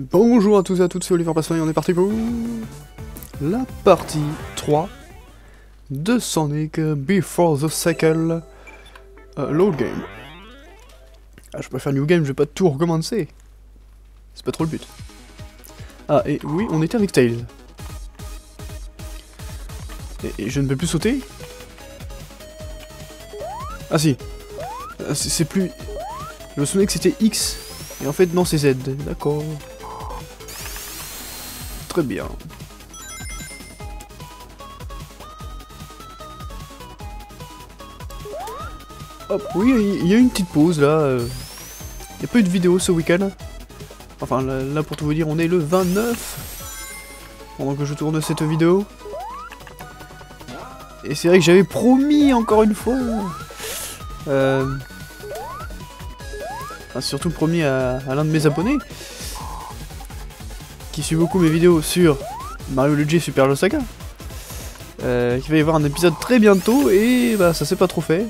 Bonjour à tous et à toutes, c'est Oliver Passon et on est parti pour la partie 3 de Sonic Before the Cycle euh, Load Game. Ah, je préfère New Game, je vais pas tout recommencer. C'est pas trop le but. Ah, et oui, on était avec Tails. Et, et je ne peux plus sauter Ah si. Ah, c'est plus... Je me souvenais que c'était X, et en fait non c'est Z, d'accord. Bien. Hop, oui, il y a une petite pause là. euh. Il n'y a pas eu de vidéo ce week-end. Enfin, là, pour tout vous dire, on est le 29. Pendant que je tourne cette vidéo. Et c'est vrai que j'avais promis encore une fois. Euh, surtout promis à l'un de mes abonnés. Qui suit beaucoup mes vidéos sur Mario Luigi Super Mario Saga. Euh, qu'il va y avoir un épisode très bientôt et bah ça s'est pas trop fait.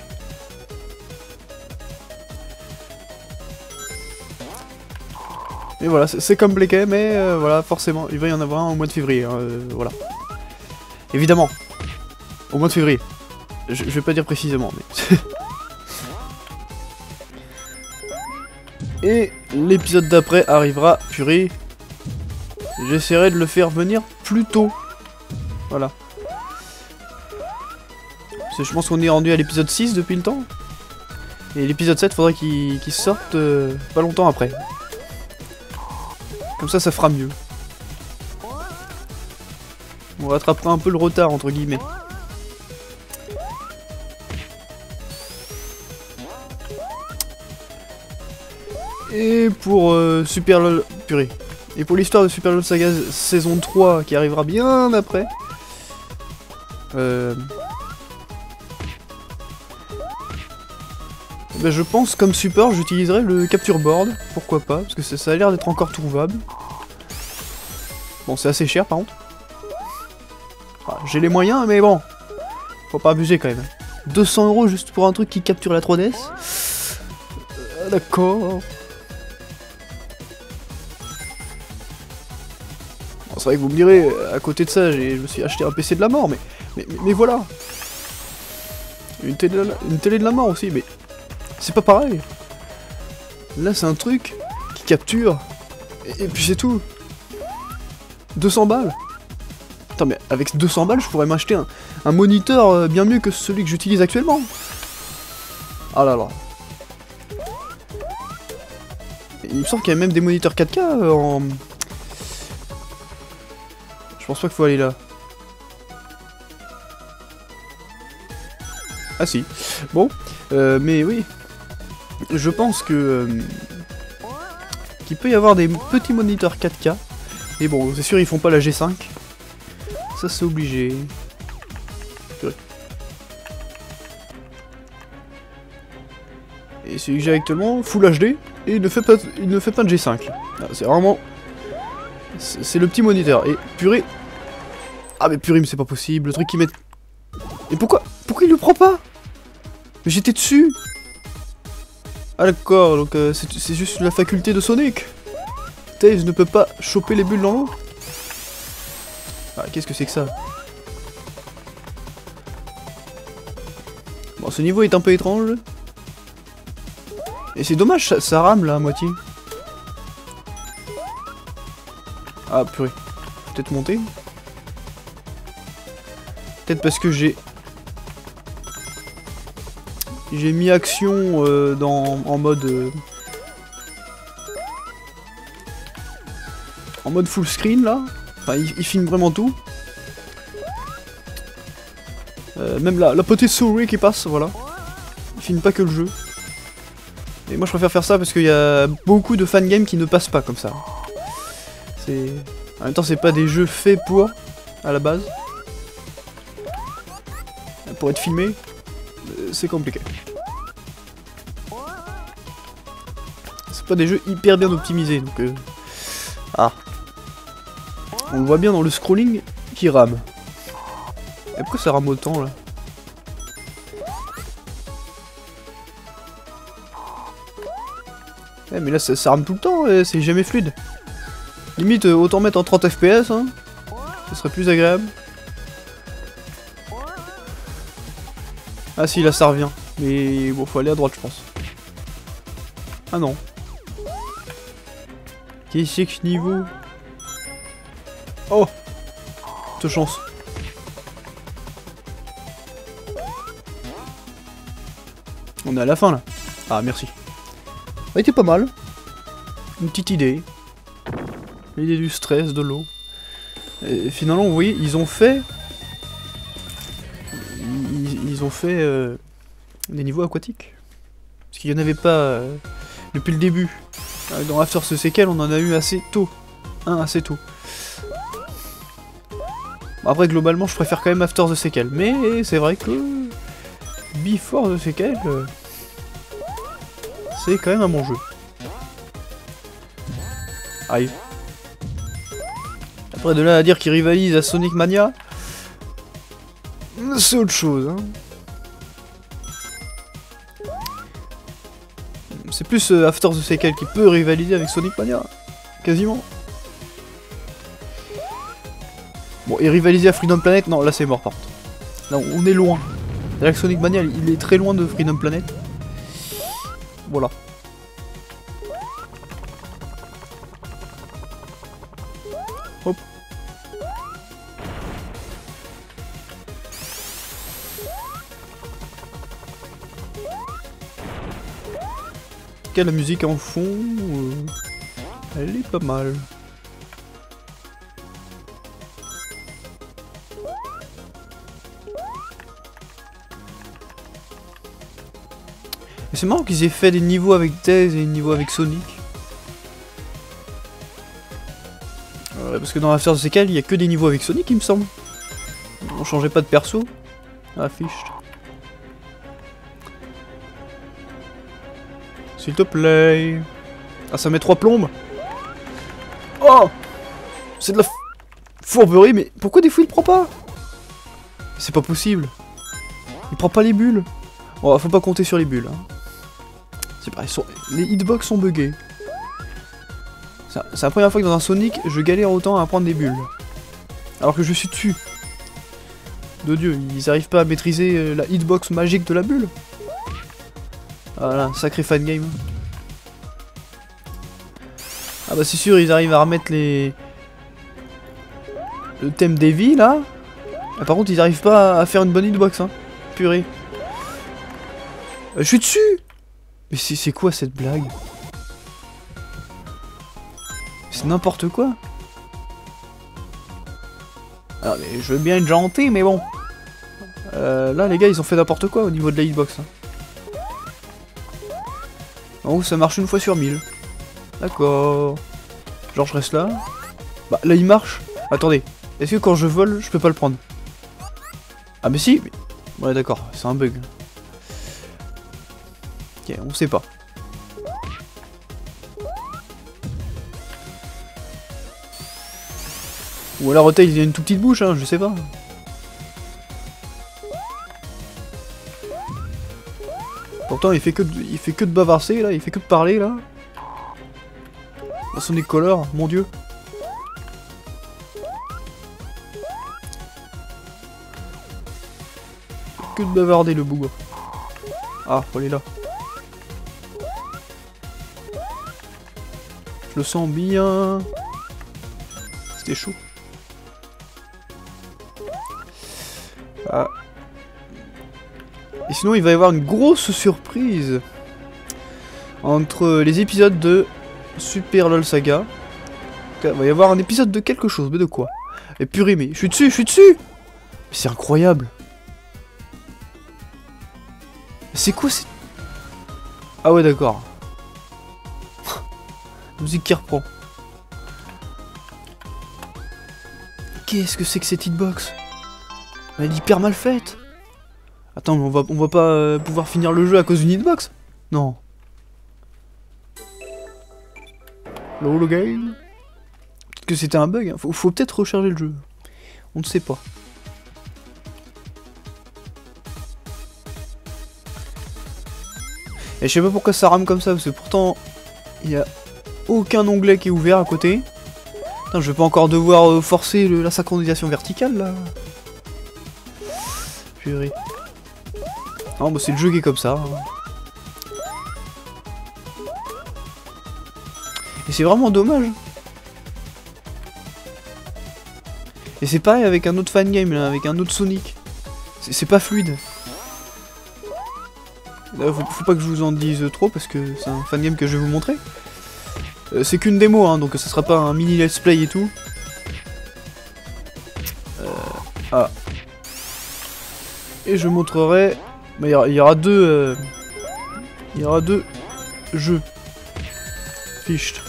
Et voilà, c'est- compliqué, mais euh, voilà, forcément, il va y en avoir un au mois de février, hein, euh, voilà. Évidemment, au mois de février. Je, je vais pas dire précisément, mais... Et l'épisode d'après arrivera, purée. J'essaierai de le faire venir plus tôt. Voilà. Je pense qu'on est rendu à l'épisode 6 depuis le temps. Et l'épisode 7, faudrait qu'il qu'il sorte euh, pas longtemps après. Comme ça, ça fera mieux. On rattrapera un peu le retard, entre guillemets. Et pour euh, Super LOL... Purée. Et pour l'histoire de Super LOL Saga saison 3, qui arrivera bien après... Euh... Ben, je pense comme support j'utiliserai le capture board, pourquoi pas, parce que ça, ça a l'air d'être encore trouvable. Bon c'est assez cher par contre. Ah, J'ai les moyens mais bon, faut pas abuser quand même. 200 euros juste pour un truc qui capture la 3DS Euh, D'accord. Vous me direz, à côté de ça, je me suis acheté un PC de la mort, mais, mais, voilà. Une télé, une télé de la mort aussi, mais c'est pas pareil. Là, c'est un truc qui capture, et, puis c'est tout. 200 balles. Attends, mais avec 200 balles, je pourrais m'acheter un, un moniteur euh, bien mieux que celui que j'utilise actuellement. Ah là là. Il me semble qu'il y a même des moniteurs 4K euh, en... Je pense pas qu'il faut aller là. Ah si. Bon, euh, mais oui. Je pense que... euh, qu'il peut y avoir des petits moniteurs 4K. Et bon, c'est sûr, ils font pas la G5. Ça, c'est obligé. Et celui que actuellement, Full HD, et il ne fait pas, il ne fait pas de G5. Ah, C'est vraiment... C'est le petit moniteur. Et purée... Ah mais purée, mais c'est pas possible, le truc qui met... Et pourquoi Pourquoi il le prend pas? Mais j'étais dessus. Ah d'accord, donc euh, c'est juste la faculté de Sonic. Tails ne peut pas choper les bulles dans l'eau Ah, qu'est-ce que c'est que ça? Bon, ce niveau est un peu étrange. Et c'est dommage, ça, ça rame là à moitié. Ah, purée. Peut-être monter Peut-être parce que j'ai... J'ai mis action euh, dans, en mode... euh, en mode full screen là. Enfin, il, il filme vraiment tout. Euh, même la, la petite souris qui passe, voilà. Il filme pas que le jeu. Et moi je préfère faire ça parce qu'il y a beaucoup de fangames qui ne passent pas comme ça. En même temps c'est pas des jeux faits pour, à la base. Pour être filmé, euh, c'est compliqué. C'est pas des jeux hyper bien optimisés, donc... euh, Ah. On le voit bien dans le scrolling qui rame. Et pourquoi ça rame autant là? Eh mais là ça, ça rame tout le temps, euh, c'est jamais fluide. Limite, euh, autant mettre en 30 FPS, hein. Ce serait plus agréable. Ah si, là ça revient. Mais bon, faut aller à droite, je pense. Ah non. Qu'est-ce que ce niveau? Oh De chance. On est à la fin là. Ah merci. Ça a été pas mal. Une petite idée. L'idée du stress, de l'eau. Et finalement, vous voyez, ils ont fait... Ils, ont fait euh, des niveaux aquatiques. Parce qu'il n'y en avait pas euh, depuis le début. Euh, Dans After ce Sequel, on en a eu assez tôt. Un assez tôt. Après, globalement, je préfère quand même After the Sequel. Mais c'est vrai que... Before the Sequel... c'est quand même un bon jeu. Aïe. Après, de là à dire qu'il rivalise à Sonic Mania... C'est autre chose, hein. C'est plus euh, After the Sequel qui peut rivaliser avec Sonic Mania. Quasiment. Bon, et rivaliser à Freedom Planet, non, là c'est mort par contre. Là, on est loin. Là, Sonic Mania, il est très loin de Freedom Planet. Voilà. La musique en fond, euh, elle est pas mal. C'est marrant qu'ils aient fait des niveaux avec Tails et des niveaux avec Sonic. Ouais, parce que dans After the Sequel, il y a que des niveaux avec Sonic, il me semble. On changeait pas de perso. Affiche. S'il te plaît. Ah, ça met trois plombes. Oh C'est de la fourberie, mais pourquoi des fois il prend pas? C'est pas possible. Il prend pas les bulles. Bon, faut pas compter sur les bulles. hein. C'est pareil, les hitbox sont buggés. C'est c'est la première fois que dans un Sonic, je galère autant à prendre des bulles. Alors que je suis dessus. De Dieu, ils arrivent pas à maîtriser euh, la hitbox magique de la bulle. Voilà, sacré fan game. Ah bah c'est sûr, ils arrivent à remettre les... Le thème des vies, là. Ah, par contre, ils arrivent pas à faire une bonne hitbox, hein. Purée. Je suis dessus Mais c'est quoi cette blague? C'est n'importe quoi. Alors, mais je veux bien être gentil, mais bon. Euh, là, les gars, ils ont fait n'importe quoi au niveau de la hitbox. hein. En haut, ça marche une fois sur mille. D'accord. Genre, je reste là. Bah, là, il marche. Attendez. Est-ce que quand je vole, je peux pas le prendre? Ah, mais si. Ouais, d'accord. C'est un bug. Ok, on sait pas. Ou alors il a une toute petite bouche, hein, je sais pas. Pourtant il fait que de, il fait que de bavarser là, il fait que de parler là. Dans son Color, mon dieu. Que de bavarder le bougre. Ah, elle est là. Je le sens bien. C'était chaud. Ah. Sinon, il va y avoir une grosse surprise entre les épisodes de Super LOL Saga. Il va y avoir un épisode de quelque chose, mais de quoi? Et purée, mais je suis dessus, je suis dessus C'est incroyable C'est quoi c'est... Ah ouais, d'accord. Musique qui reprend. Qu'est-ce que c'est que cette hitbox? Elle est hyper mal faite Attends, mais on va, on va pas euh, pouvoir finir le jeu à cause d'une hitbox? Non. Lol game? Peut-être que c'était un bug, hein. faut, peut-être recharger le jeu. On ne sait pas. Et je sais pas pourquoi ça rame comme ça, parce que pourtant, il y a aucun onglet qui est ouvert à côté. Putain, je vais pas encore devoir euh, forcer le- la synchronisation verticale là. Purée. Non, bah c'est le jeu qui est comme ça. Et c'est vraiment dommage. Et c'est pareil avec un autre fan game avec un autre Sonic. C'est pas fluide. Faut, faut pas que je vous en dise trop parce que c'est un fan game que je vais vous montrer. Euh, c'est qu'une démo, hein, donc ça sera pas un mini let's play et tout. Euh, ah. Et je montrerai. Bah, Il y, aura- deux. euh, Il y aura deux jeux. Ficht.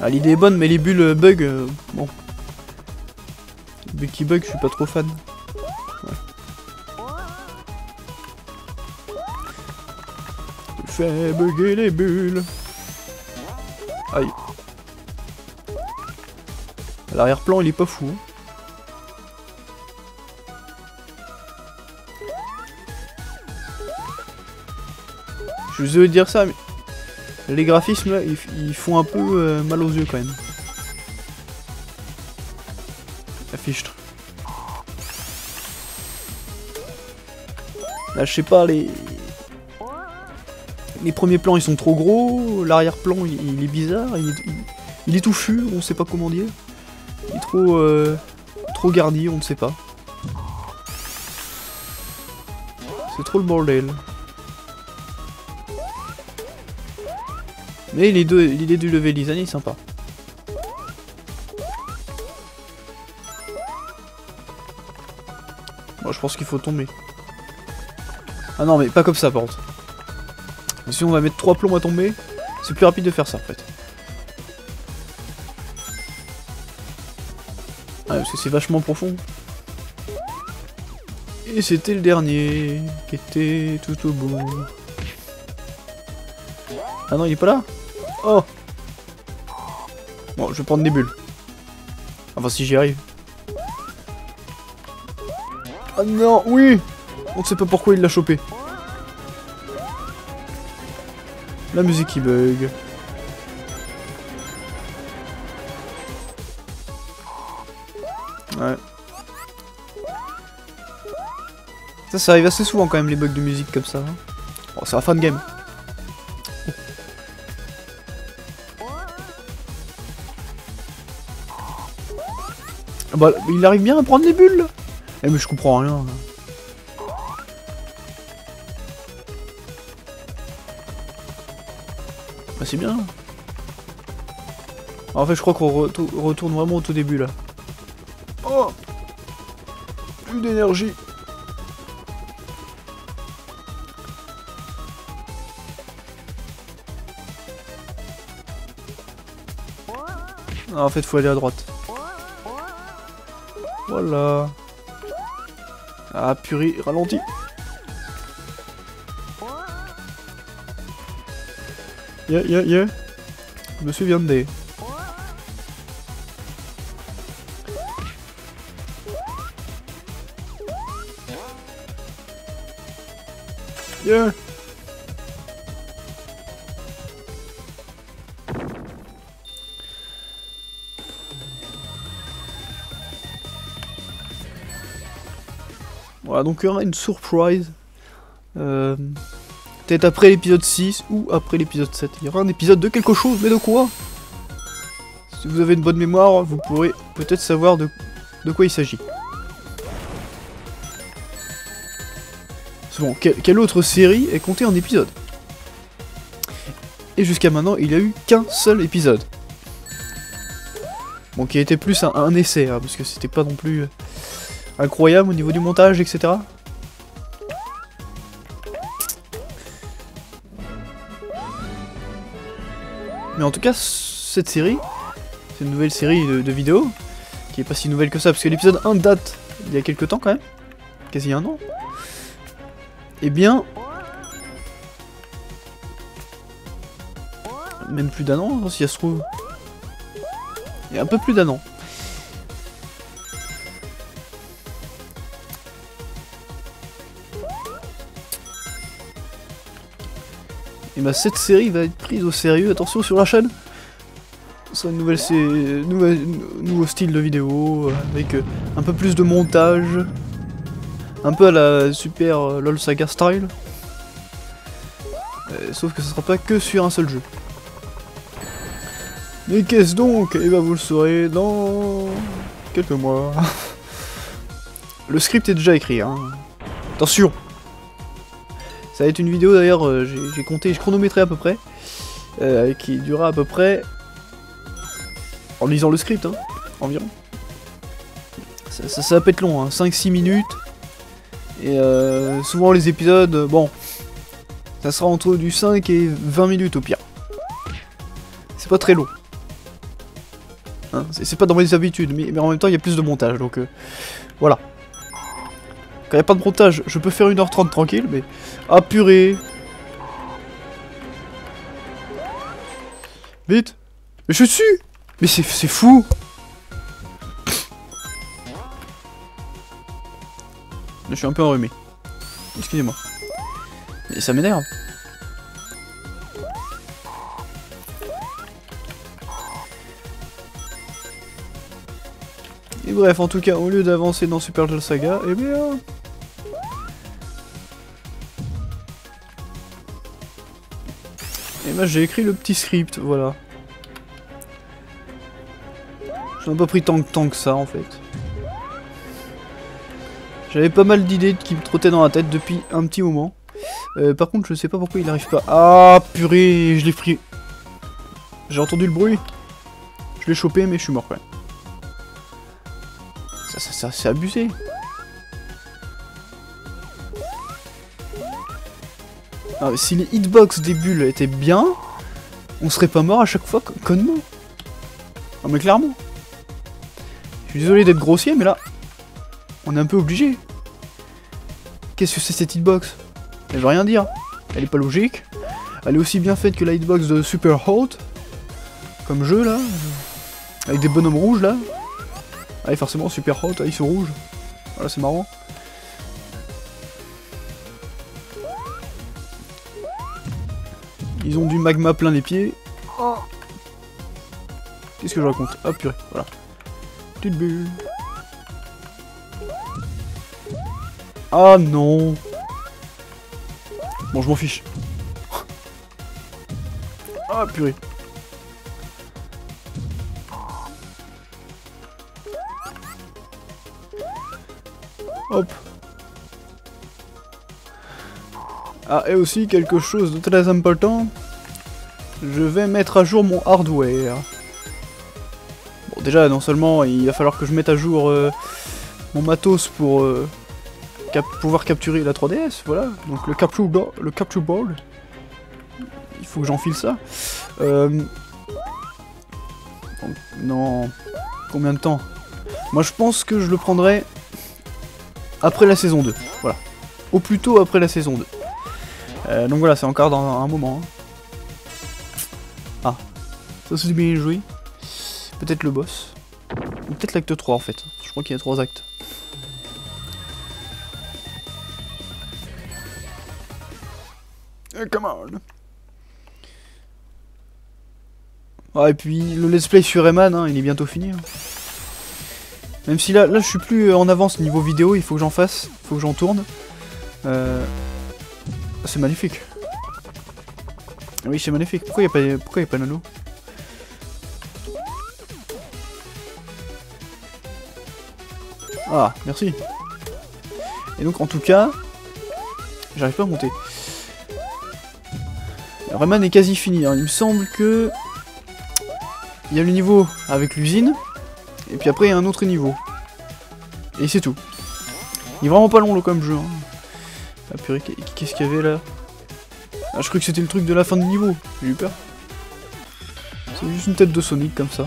Ah, l'idée est bonne, mais les bulles euh, bug, euh, bon. Les qui bug, je suis pas trop fan. Fais bugger les bulles. Aïe. L'arrière-plan, il est pas fou. hein. Je désolé de dire ça, mais les graphismes ils, font un peu euh, mal aux yeux quand même. Affiche. Là, je sais pas, les. Les premiers plans ils sont trop gros, l'arrière-plan il, est bizarre, il est, il- il est touffu, on sait pas comment dire. Il est trop. euh, trop garni, on ne sait pas. C'est trop le bordel. Mais l'idée du level design est sympa. Bon, je pense qu'il faut tomber. Ah non, mais pas comme ça par contre. Si on va mettre 3 plombs à tomber, c'est plus rapide de faire ça en fait. Ah, parce que c'est vachement profond. Et c'était le dernier qui était tout au bout. Ah non, il est pas là Oh Bon, je vais prendre des bulles. Enfin, si j'y arrive. Ah non, oui On ne sait pas pourquoi il l'a chopé. La musique qui bug. Ouais. Ça, ça arrive assez souvent quand même les bugs de musique comme ça. hein. Bon, c'est un fan game. Bah, il arrive bien à prendre les bulles. Eh mais je comprends rien. là. Bah c'est bien. En fait je crois qu'on retou- retourne vraiment au tout début là. Oh Plus d'énergie. Ah, en fait faut aller à droite. Voilà. Ah purée, ralenti. Yeah, yeah, yeah. Monsieur vient de Yeah. Donc il y aura une surprise. Euh, Peut-être après l'épisode 6 ou après l'épisode 7. Il y aura un épisode de quelque chose, mais de quoi? Si vous avez une bonne mémoire, vous pourrez peut-être savoir de, de quoi il s'agit. C'est bon, quelle, autre série est comptée en épisode? Et jusqu'à maintenant, il n'y a eu qu'un seul épisode. Bon, qui a été plus un, essai, hein, parce que c'était pas non plus incroyable au niveau du montage, etc. Mais en tout cas, cette série, c'est une nouvelle série de, vidéos, qui est pas si nouvelle que ça, parce que l'épisode 1 date il y a quelques temps quand même, quasi un an. Eh bien... Même plus d'un an, hein, si ça se trouve. Il y a un peu plus d'un an. Et bah cette série va être prise au sérieux, attention sur la chaîne Ce sera une nouvelle, nouvelle nouveau style de vidéo, euh, avec euh, un peu plus de montage, un peu à la super euh, LOL Saga style. Sauf que ce sera pas que sur un seul jeu. Mais qu'est-ce donc? Et bah vous le saurez dans quelques mois. le script est déjà écrit, hein. Attention Ça va être une vidéo d'ailleurs, euh, j'ai compté, je chronométrais à peu près, euh, qui durera à peu près, en lisant le script, hein, environ. Ça, ça, pas être long, hein, 5-6 minutes. Et euh, souvent les épisodes, bon, ça sera entre du 5 et 20 minutes au pire. C'est pas très long. Hein, c'est pas dans mes habitudes, mais, en même temps il y a plus de montage, donc voilà. Quand il n'y a pas de montage, je peux faire 1h30 tranquille, mais... Ah purée Vite Mais je suis Mais c'est fou Je suis un peu enrhumé. Excusez-moi. Mais ça m'énerve. Et bref, en tout cas, au lieu d'avancer dans Super Joel Saga, eh bien... Et ben j'ai écrit le petit script, voilà. J'en ai pas pris tant, tant que ça en fait. J'avais pas mal d'idées qui me trottaient dans la tête depuis un petit moment. Euh, par contre, je sais pas pourquoi il arrive pas. Ah purée, je l'ai pris. J'ai entendu le bruit. Je l'ai chopé, mais je suis mort quand même. Ça, c'est abusé. Ah, si les hitbox des bulles étaient bien, on serait pas mort à chaque fois, con- connement. Ah mais clairement. Je suis désolé d'être grossier, mais là, on est un peu obligé. Qu'est-ce que c'est cette hitbox? Elle veut rien dire. Elle est pas logique. Elle est aussi bien faite que la hitbox de Super Hot. Comme jeu là. Avec des bonhommes rouges là. Ah et forcément Super Hot, ah, ils sont rouges. Voilà, c'est marrant. Ils ont du magma plein les pieds. Qu'est-ce que je raconte Ah purée, voilà. Petite bulle. Ah non Bon, je m'en fiche. Ah purée. Hop. Ah, et aussi quelque chose de très important. Je vais mettre à jour mon hardware. Bon, déjà, non seulement il va falloir que je mette à jour euh, mon matos pour euh, pouvoir capturer la 3DS, voilà. Donc le capture, board. Il faut que j'enfile ça. Euh... Non. Combien de temps? Moi, je pense que je le prendrai après la saison 2. Voilà. Au plus tôt après la saison 2. Euh, donc voilà, c'est encore dans un moment. hein. Ah, ça c'est bien joué. Peut-être le boss. Ou peut-être l'acte 3 en fait. Je crois qu'il y a 3 actes. Eh, come on Ah et puis le let's play sur Eman, hein, il est bientôt fini. hein. Même si là, là je suis plus en avance niveau vidéo, il faut que j'en fasse, il faut que j'en tourne. Euh... C'est magnifique. Ah Oui, c'est magnifique. Pourquoi il n'y a, pas- a pas Nano? Ah, merci. Et donc, en tout cas, j'arrive pas à monter. Rayman est quasi fini. hein. Il me semble que il y a le niveau avec l'usine, et puis après il y a un autre niveau. Et c'est tout. Il est vraiment pas long là, comme jeu. hein. Ah purée, qu'est- qu'est-ce qu'il y avait là? Ah, je croyais que c'était le truc de la fin du niveau. J'ai eu peur. C'est juste une tête de Sonic comme ça.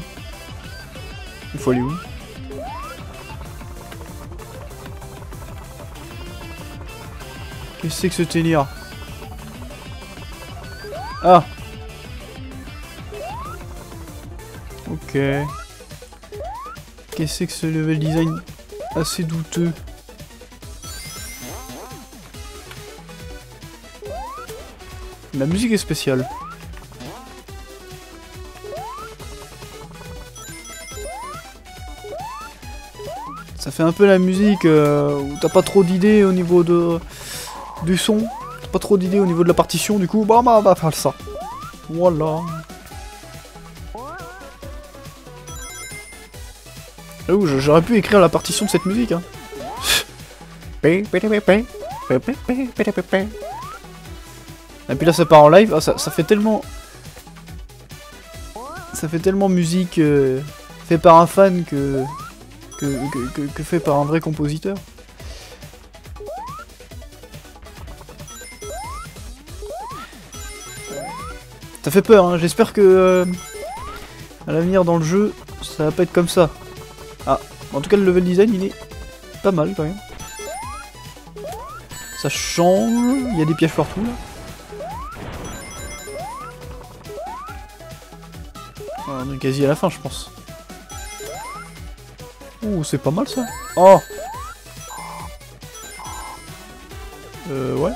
Il faut aller où? Qu'est-ce que c'est que ce Ah Ok. Qu'est-ce que c'est que ce level design assez douteux La musique est spéciale. Ça fait un peu la musique euh, où t'as pas trop d'idées au niveau de du son. T'as pas trop d'idées au niveau de la partition, du coup, bah, bah, va faire ça. Voilà. J'aurais pu écrire la partition de cette musique, hein. Et puis là, ça part en live. Ah, ça, ça, fait tellement... Ça fait tellement musique euh, fait par un fan que que, fait par un vrai compositeur. Ça fait peur, hein. j'espère que euh, à l'avenir dans le jeu, ça va pas être comme ça. Ah, en tout cas le level design il est pas mal quand même. Ça change, il y a des pièges partout là. On est quasi à la fin je pense. Ouh, c'est pas mal ça. Oh Euh, ouais. En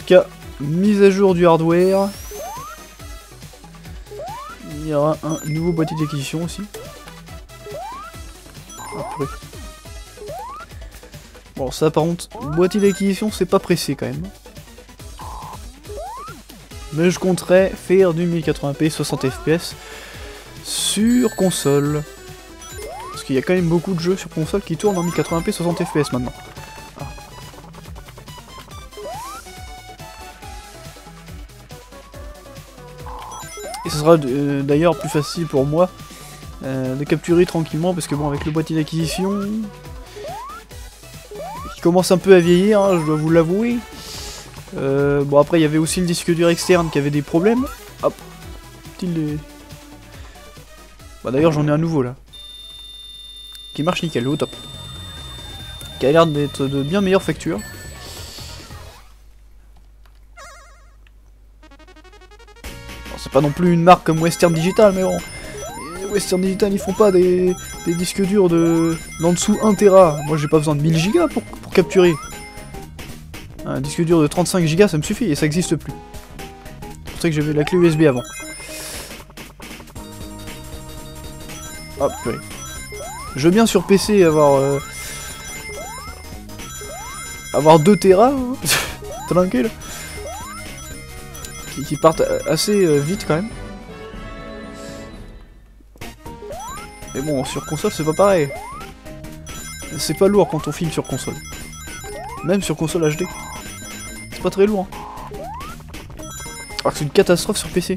tout cas, mise à jour du hardware. Il y aura un nouveau boîtier d'acquisition aussi. Bon, ça par contre, boîtier d'acquisition, c'est pas pressé quand même. Mais je compterais faire du 1080p 60 fps sur console. Parce qu'il y a quand même beaucoup de jeux sur console qui tournent en 1080p 60 fps maintenant. Sera euh, d'ailleurs plus facile pour moi euh, de capturer tranquillement parce que bon avec le boîtier d'acquisition qui commence un peu à vieillir, hein, je dois vous l'avouer. Euh, bon après il y avait aussi le disque dur externe qui avait des problèmes. Hop, il bah d'ailleurs j'en ai un nouveau là. Qui marche nickel, au top. Qui a l'air d'être de bien meilleure facture. Pas non plus une marque comme Western Digital, mais bon. Western Digital ils font pas des, disques durs de d'en dessous 1 Tera. Moi j'ai pas besoin de 1000 Go pour, pour capturer. Un disque dur de 35 Go ça me suffit et ça existe plus. C'est pour ça que j'avais la clé USB avant. Hop, Je veux bien sur PC avoir... Euh, avoir 2 Tera, hein. tranquille. Qui, partent assez euh, vite quand même. Mais bon, sur console c'est pas pareil. C'est pas lourd quand on filme sur console. Même sur console HD. C'est pas très lourd. Hein. Alors que c'est une catastrophe sur PC.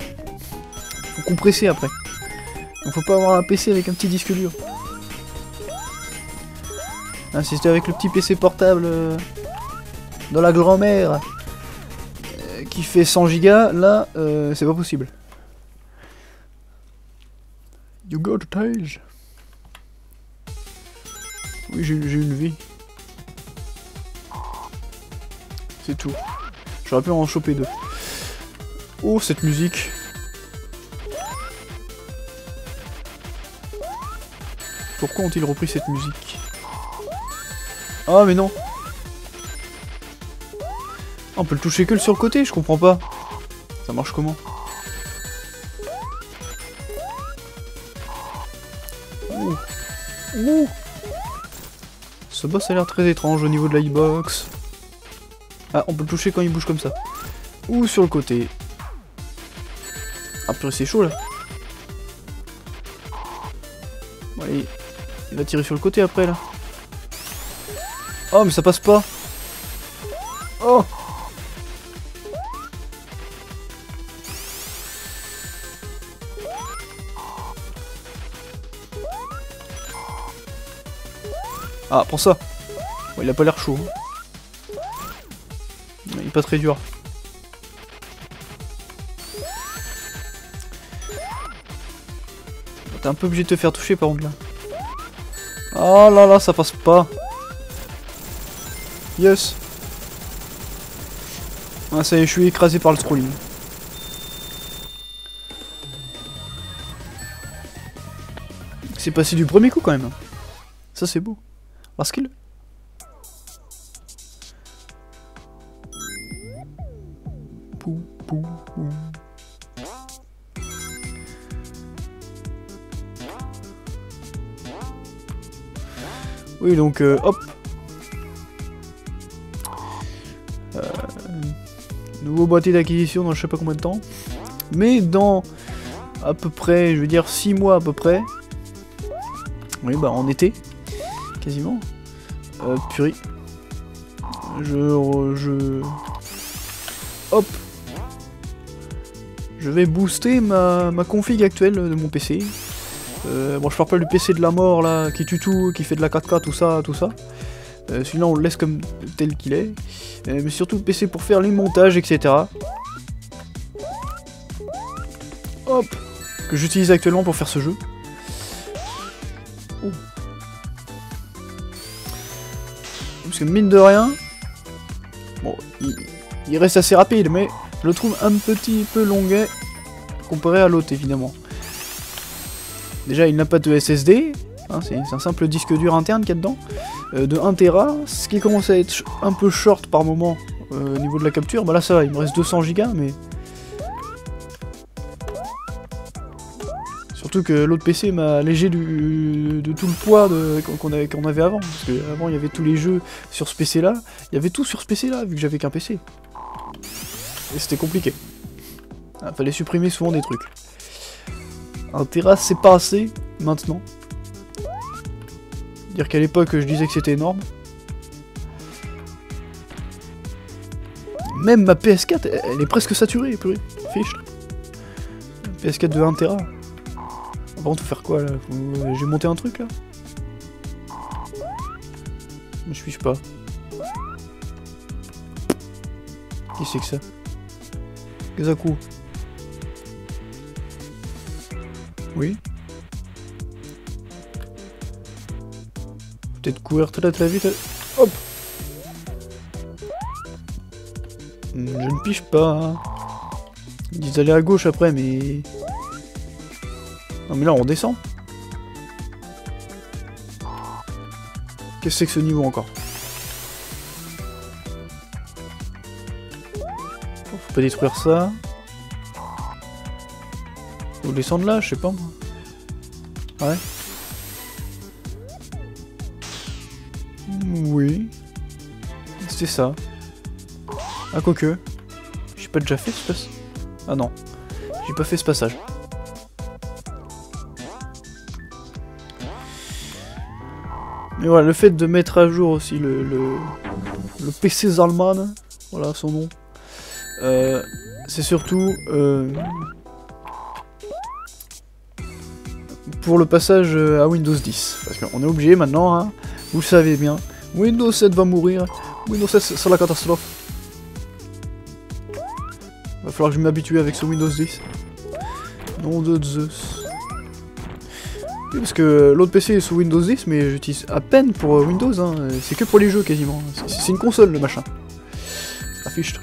Faut compresser après. Donc faut pas avoir un PC avec un petit disque dur. Ah, si c'était avec le petit PC portable euh, dans la grand-mère qui fait 100 Go, là, euh, c'est pas possible. You got a tage. Oui, j'ai une vie. C'est tout. J'aurais pu en choper deux. Oh, cette musique. Pourquoi ont-ils repris cette musique? Ah mais non On peut le toucher que sur le côté, je comprends pas. Ça marche comment Ouh. Ouh. Ce boss a l'air très étrange au niveau de la box Ah, on peut le toucher quand il bouge comme ça. Ou sur le côté. Ah c'est chaud là. Allez, il va tirer sur le côté après là. Oh mais ça passe pas. Oh Ah, prends ça. il a pas l'air chaud. Il est pas très dur. T'es un peu obligé de te faire toucher par contre là. Oh là là, ça passe pas. Yes. Ah ça y est, je suis écrasé par le scrolling. C'est passé du premier coup quand même. Ça c'est beau. Parce qu'il... pou, pou, pou. Oui, donc, euh, hop. Euh, nouveau boîtier d'acquisition dans je sais pas combien de temps. Mais dans à peu près, je veux dire 6 mois à peu près. Oui, bah en été, quasiment. Euh, purée. Je, je... Hop Je vais booster ma, config actuelle de mon PC. Euh, bon, je parle pas du PC de la mort, là, qui tue tout, qui fait de la 4K, tout ça, tout ça. Euh, Celui-là, on le laisse comme tel qu'il est. Euh, mais surtout PC pour faire les montages, etc. Hop Que j'utilise actuellement pour faire ce jeu. Mine de rien... Bon, il, il reste assez rapide, mais je le trouve un petit peu longuet comparé à l'autre, évidemment. Déjà, il n'a pas de SSD, hein, c'est un simple disque dur interne qu'il y a dedans, euh, de 1 Tera, ce qui commence à être un peu short par moment euh, au niveau de la capture. Bah là, ça va, il me reste 200 Go, mais... Surtout que l'autre PC m'a allégé du, de tout le poids qu'on avait, avant. Parce qu'avant, il y avait tous les jeux sur ce PC-là. Il y avait tout sur ce PC-là, vu que j'avais qu'un PC. Et c'était compliqué. Il fallait supprimer souvent des trucs. Un Tera, c'est pas assez, maintenant. Dire qu'à l'époque, je disais que c'était énorme. Même ma PS4, elle est presque saturée, purée. Fiche. PS4 de 1 Tera. Contre, faut faire quoi, là J'ai monté un truc, là Me suis-je pas Qui c'est que ça Kazaku Oui. Peut-être courir très très vite. Hop Je ne piche pas. Ils disent d'aller à gauche après, mais... Non mais là on descend. Qu'est-ce que c'est que ce niveau encore Faut pas détruire ça. Faut descendre là, je sais pas moi. Ouais. Oui. C'était ça. Ah, quoique. J'ai pas déjà fait ce passage. Ah non. J'ai pas fait ce passage. Mais voilà, le fait de mettre à jour aussi le, le, PC Zalman, voilà son nom, euh, c'est surtout euh, pour le passage à Windows 10. Parce qu'on est obligé maintenant, hein, vous le savez bien, Windows 7 va mourir, Windows 7 c'est la catastrophe. Va falloir que je m'habitue avec ce Windows 10. Nom de Zeus. Oui, parce que l'autre PC est sous Windows 10, mais j'utilise à peine pour euh, Windows, hein. c'est que pour les jeux quasiment. C'est une console le machin. Affiche.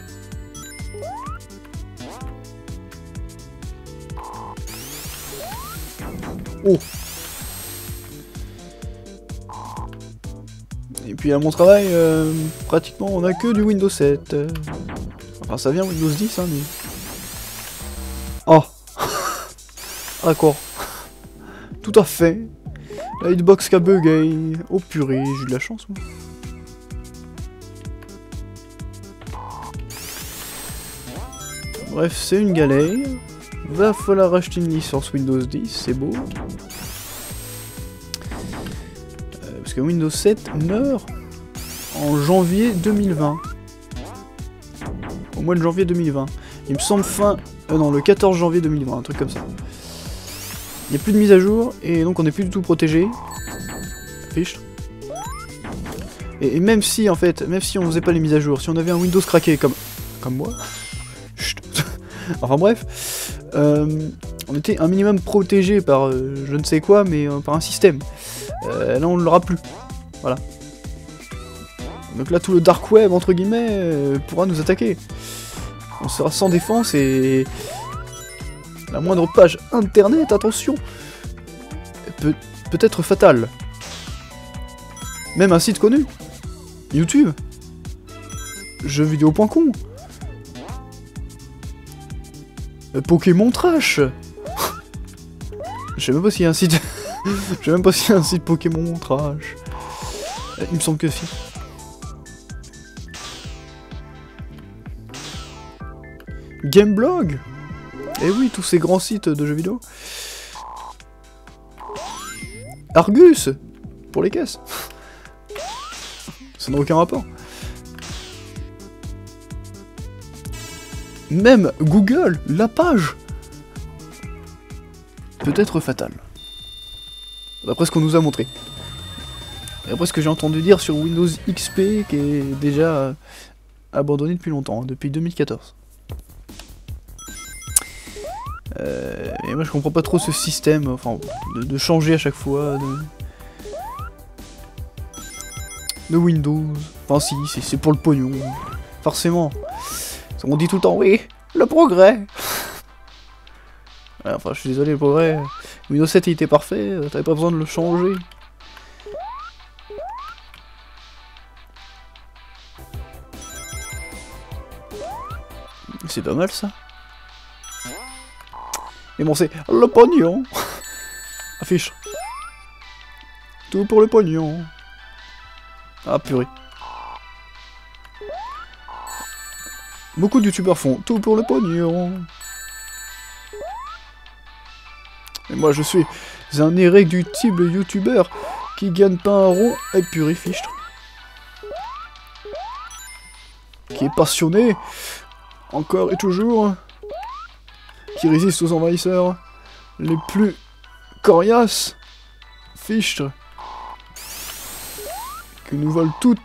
Oh Et puis à mon travail, euh, pratiquement on a que du Windows 7. Enfin ça vient Windows 10 hein mais... Oh D'accord. Tout à fait. La hitbox qui a bugué. Oh purée, j'ai eu de la chance moi. Bref, c'est une galère. Va falloir acheter une licence Windows 10, c'est beau. Euh, parce que Windows 7 meurt en janvier 2020. Au mois de janvier 2020. Il me semble fin... Euh, non, le 14 janvier 2020, un truc comme ça. Il n'y a plus de mise à jour, et donc on n'est plus du tout protégé. Fiche. Et, même si, en fait, même si on faisait pas les mises à jour, si on avait un Windows craqué comme... Comme moi... Chut. enfin bref... Euh, on était un minimum protégé par euh, je ne sais quoi, mais euh, par un système. Là, on ne l'aura plus. Voilà. Donc là, tout le dark web, entre guillemets, pourra nous attaquer. On sera sans défense et... La moindre page internet, attention peut, peut être fatale. Même un site connu. YouTube. Jeuxvideo.com. Euh, Pokémon Trash Je sais même pas s'il y a un site... Je sais même pas s'il y a un site Pokémon Trash. Euh, Il me semble que si. Gameblog Eh oui, tous ces grands sites de jeux vidéo. Argus Pour les caisses. Ça n'a aucun rapport. Même Google, la page peut être fatale. D'après ce qu'on nous a montré. D'après ce que j'ai entendu dire sur Windows XP, qui est déjà abandonné depuis longtemps, hein, depuis 2014. Euh, et moi je comprends pas trop ce système, enfin, de, changer à chaque fois de, de Windows. Enfin si, c'est- pour le pognon, forcément. On dit tout le temps, oui, le progrès. Enfin, je suis désolé, le progrès. Windows 7 il était parfait, euh, t'avais pas besoin de le changer. C'est pas mal ça. Et bon, c'est le pognon. Affiche. Tout pour le pognon. Ah purée. Beaucoup de youtubeurs font tout pour le pognon. Et moi je suis un irréductible youtubeur qui gagne pas un rond et purée fichtre. Qui est passionné, encore et toujours, qui résiste aux envahisseurs les plus coriaces, fichtre, qui nous volent toutes,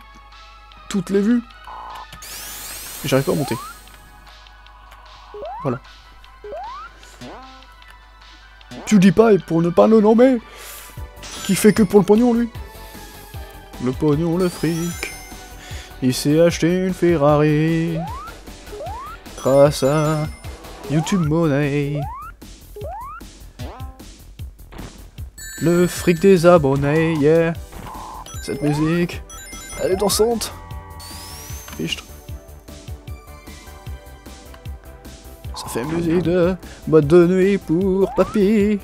toutes les vues. Et J'arrive pas à monter. Voilà. PewDiePie, pour ne pas le nommer, qui fait que pour le pognon, lui. Le pognon, le fric. Il s'est acheté une Ferrari. Grâce à YouTube Money. Le fric des abonnés, yeah. Cette musique, elle est dansante. Fichtre. Ça fait musique de boîte de nuit pour papy.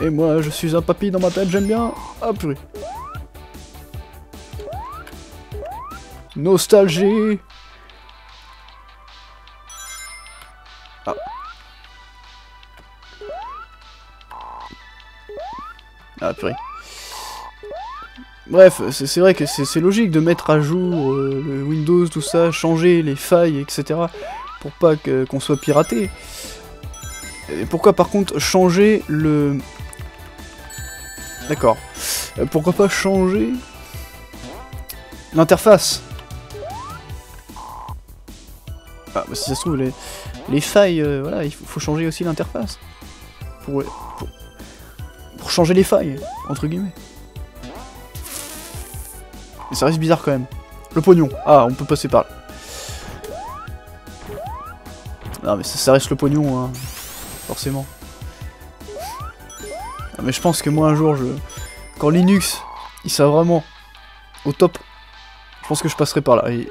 Et moi, je suis un papy dans ma tête, j'aime bien. Ah. Nostalgie. Ah purée. Bref, c'est vrai que c'est logique de mettre à jour euh, le Windows, tout ça, changer les failles, etc. pour pas qu'on soit piraté. Pourquoi par contre changer le... D'accord. Euh, pourquoi pas changer l'interface? Ah, bah, si ça se trouve, les, les failles, euh, voilà, il faut, changer aussi l'interface. Pour changer les failles, entre guillemets. Mais ça reste bizarre quand même. Le pognon. Ah, on peut passer par là. Non mais ça, reste le pognon, hein. Forcément. Mais je pense que moi un jour, je... quand Linux, il sera vraiment au top, je pense que je passerai par là. Et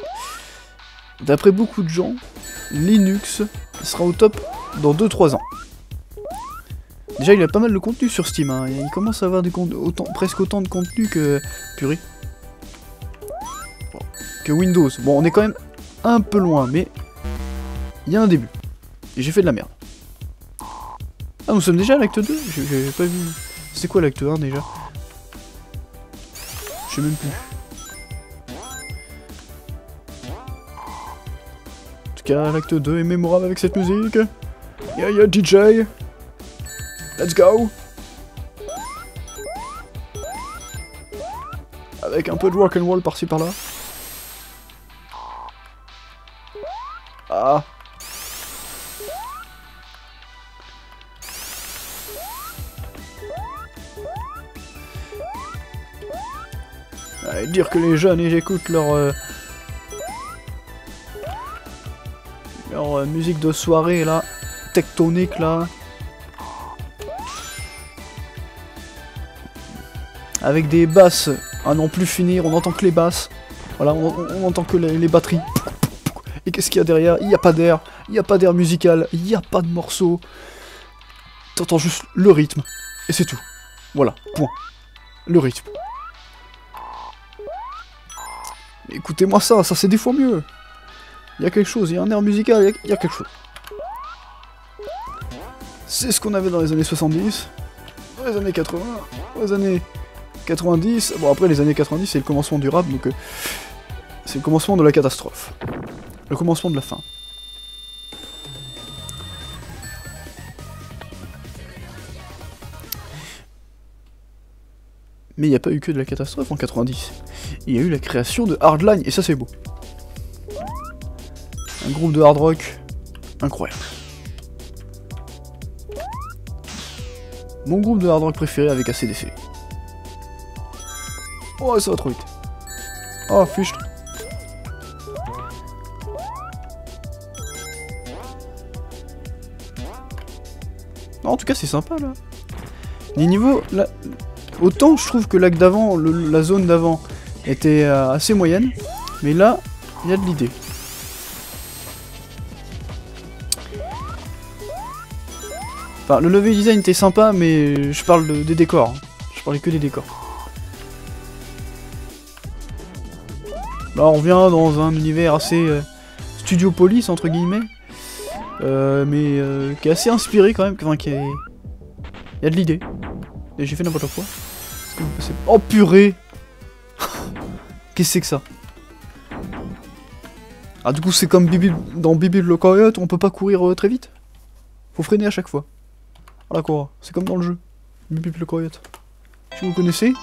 d'après beaucoup de gens, Linux sera au top dans 2-3 ans. Déjà, il a pas mal de contenu sur Steam. hein. Il commence à avoir presque autant de contenu que purée. Que Windows. Bon, on est quand même un peu loin, mais il y a un début. Et j'ai fait de la merde. Ah, nous sommes déjà à l'acte 2 J'ai j'ai pas vu. C'est quoi l'acte 1 déjà? Je sais même plus. En tout cas, l'acte 2 est mémorable avec cette musique. Yeah, DJ. Let's go. Avec un peu de rock'n'roll par-ci par-là. Ah. Et dire que les jeunes ils écoutent leur euh, leur euh, musique de soirée là, tectonique là, avec des basses à n'en plus finir, on entend que les basses, voilà, on, on- on entend que les, batteries, Et qu'est-ce qu'il y a derrière? Il n'y a pas d'air, il n'y a pas d'air musical, il n'y a pas de morceau. T'entends juste le rythme, et c'est tout. Voilà, point. Le rythme. Écoutez-moi ça, ça c'est des fois mieux. Il y a quelque chose, il y a un air musical, il y, y a quelque chose. C'est ce qu'on avait dans les années 70, dans les années 80, dans les années 90. Bon, après, les années 90, c'est le commencement du rap, donc euh, c'est le commencement de la catastrophe. Le commencement de la fin. Mais il n'y a pas eu que de la catastrophe en 90. Il y a eu la création de Hardline, et ça c'est beau. Un groupe de hard rock incroyable. Mon groupe de hard rock préféré avec ACDC. Oh, va trop vite. Oh, fiche. Non, en tout cas, c'est sympa là. Les niveaux, là, autant je trouve que l'acte d'avant, la zone d'avant, était euh, assez moyenne, mais là, il y a de l'idée. Enfin, le level design était sympa, mais je parle de- des décors. hein. Je parlais que des décors. Là, on revient dans un univers assez euh, studio police, entre guillemets. Euh, mais euh, qui est assez inspiré quand même. Qui est... Il y a de l'idée. Et j'ai fait n'importe quoi. Que vous Oh purée Qu'est-ce que c'est que ça? Ah du coup c'est comme Bibi dans Bibi le coyote, on peut pas courir très vite Faut freiner à chaque fois. Ah d'accord, c'est comme dans le jeu. Bibi le coyote. Si vous connaissez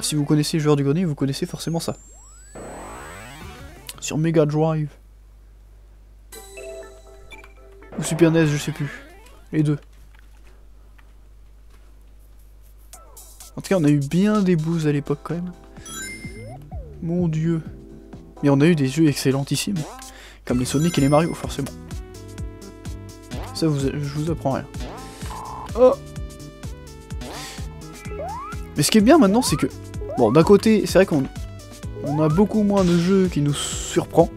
Si vous connaissez Joueur du Grenier, vous connaissez forcément ça. Sur Mega Drive. Ou Super NES, je sais plus. Les deux. En tout cas, on a eu bien des boosts à l'époque quand même. Mon dieu. Mais on a eu des jeux excellentissimes. Comme les Sonic et les Mario, forcément. Ça, vous, je vous apprends rien. Oh Mais ce qui est bien maintenant, c'est que... Bon, d'un côté, c'est vrai qu'on on a beaucoup moins de jeux qui nous surprend.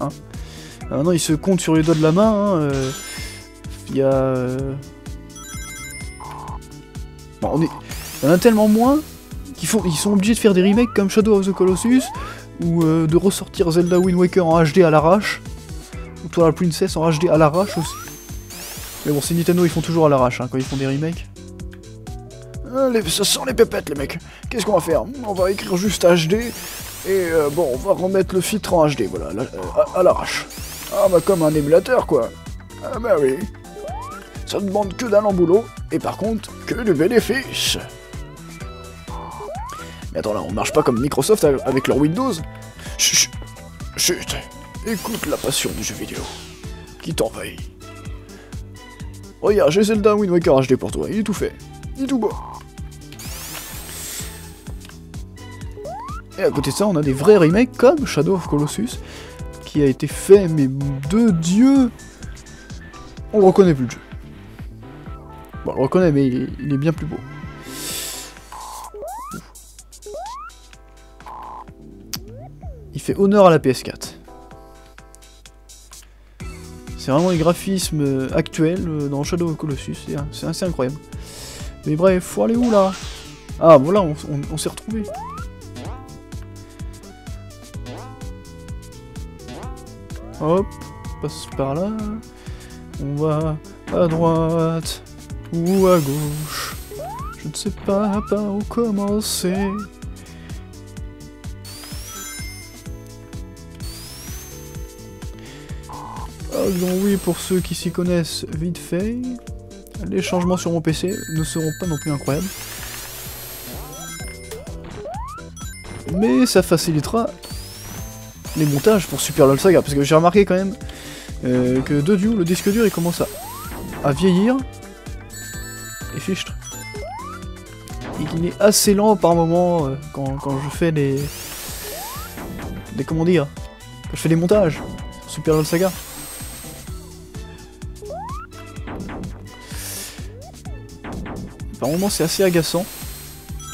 Hein. Maintenant, ils se comptent sur les doigts de la main. hein, euh, Il y a... euh, on. Il y en a tellement moins qu'ils ils sont obligés de faire des remakes comme Shadow of the Colossus ou euh, de ressortir Zelda Wind Waker en HD à l'arrache ou Twilight Princess en HD à l'arrache aussi. Mais bon, c'est Nintendo, ils font toujours à l'arrache hein, quand ils font des remakes. Euh, les- ça sent les pépettes, les mecs. Qu'est-ce qu'on va faire On va écrire juste HD et euh, bon, on va remettre le filtre en HD, voilà, là, euh, à, l'arrache. Ah bah comme un émulateur quoi. Ah bah oui. Ça ne demande que d'un boulot et par contre que de bénéfices. Mais attends là, on marche pas comme Microsoft avec leur Windows. Chut, chut, écoute la passion du jeu vidéo qui t'envahit. Regarde, j'ai Zelda Wind Waker HD pour toi, il est tout fait, il est tout beau. Et à côté de ça, on a des vrais remakes comme Shadow of Colossus, qui a été fait, mais de Dieu On reconnaît plus le jeu. Bon, on le reconnaît, mais il est, bien plus beau. Il fait honneur à la PS4. C'est vraiment les graphismes euh, actuels euh, dans Shadow of Colossus, c'est assez incroyable. Mais bref, faut aller où là? Ah, voilà, on, on- on s'est retrouvés. Hop, passe par là. On va à droite ou à gauche. Je ne sais pas par où commencer. Ah, donc oui, pour ceux qui s'y connaissent vite fait, les changements sur mon PC ne seront pas non plus incroyables. Mais ça facilitera les montages pour Super LOL Saga, parce que j'ai remarqué quand même euh, que de Dieu, le disque dur il commence à, à vieillir et fichtre. Et est assez lent par moment euh, quand, quand je fais des. des. comment dire Quand je fais des montages Super LOL Saga. Par moment c'est assez agaçant.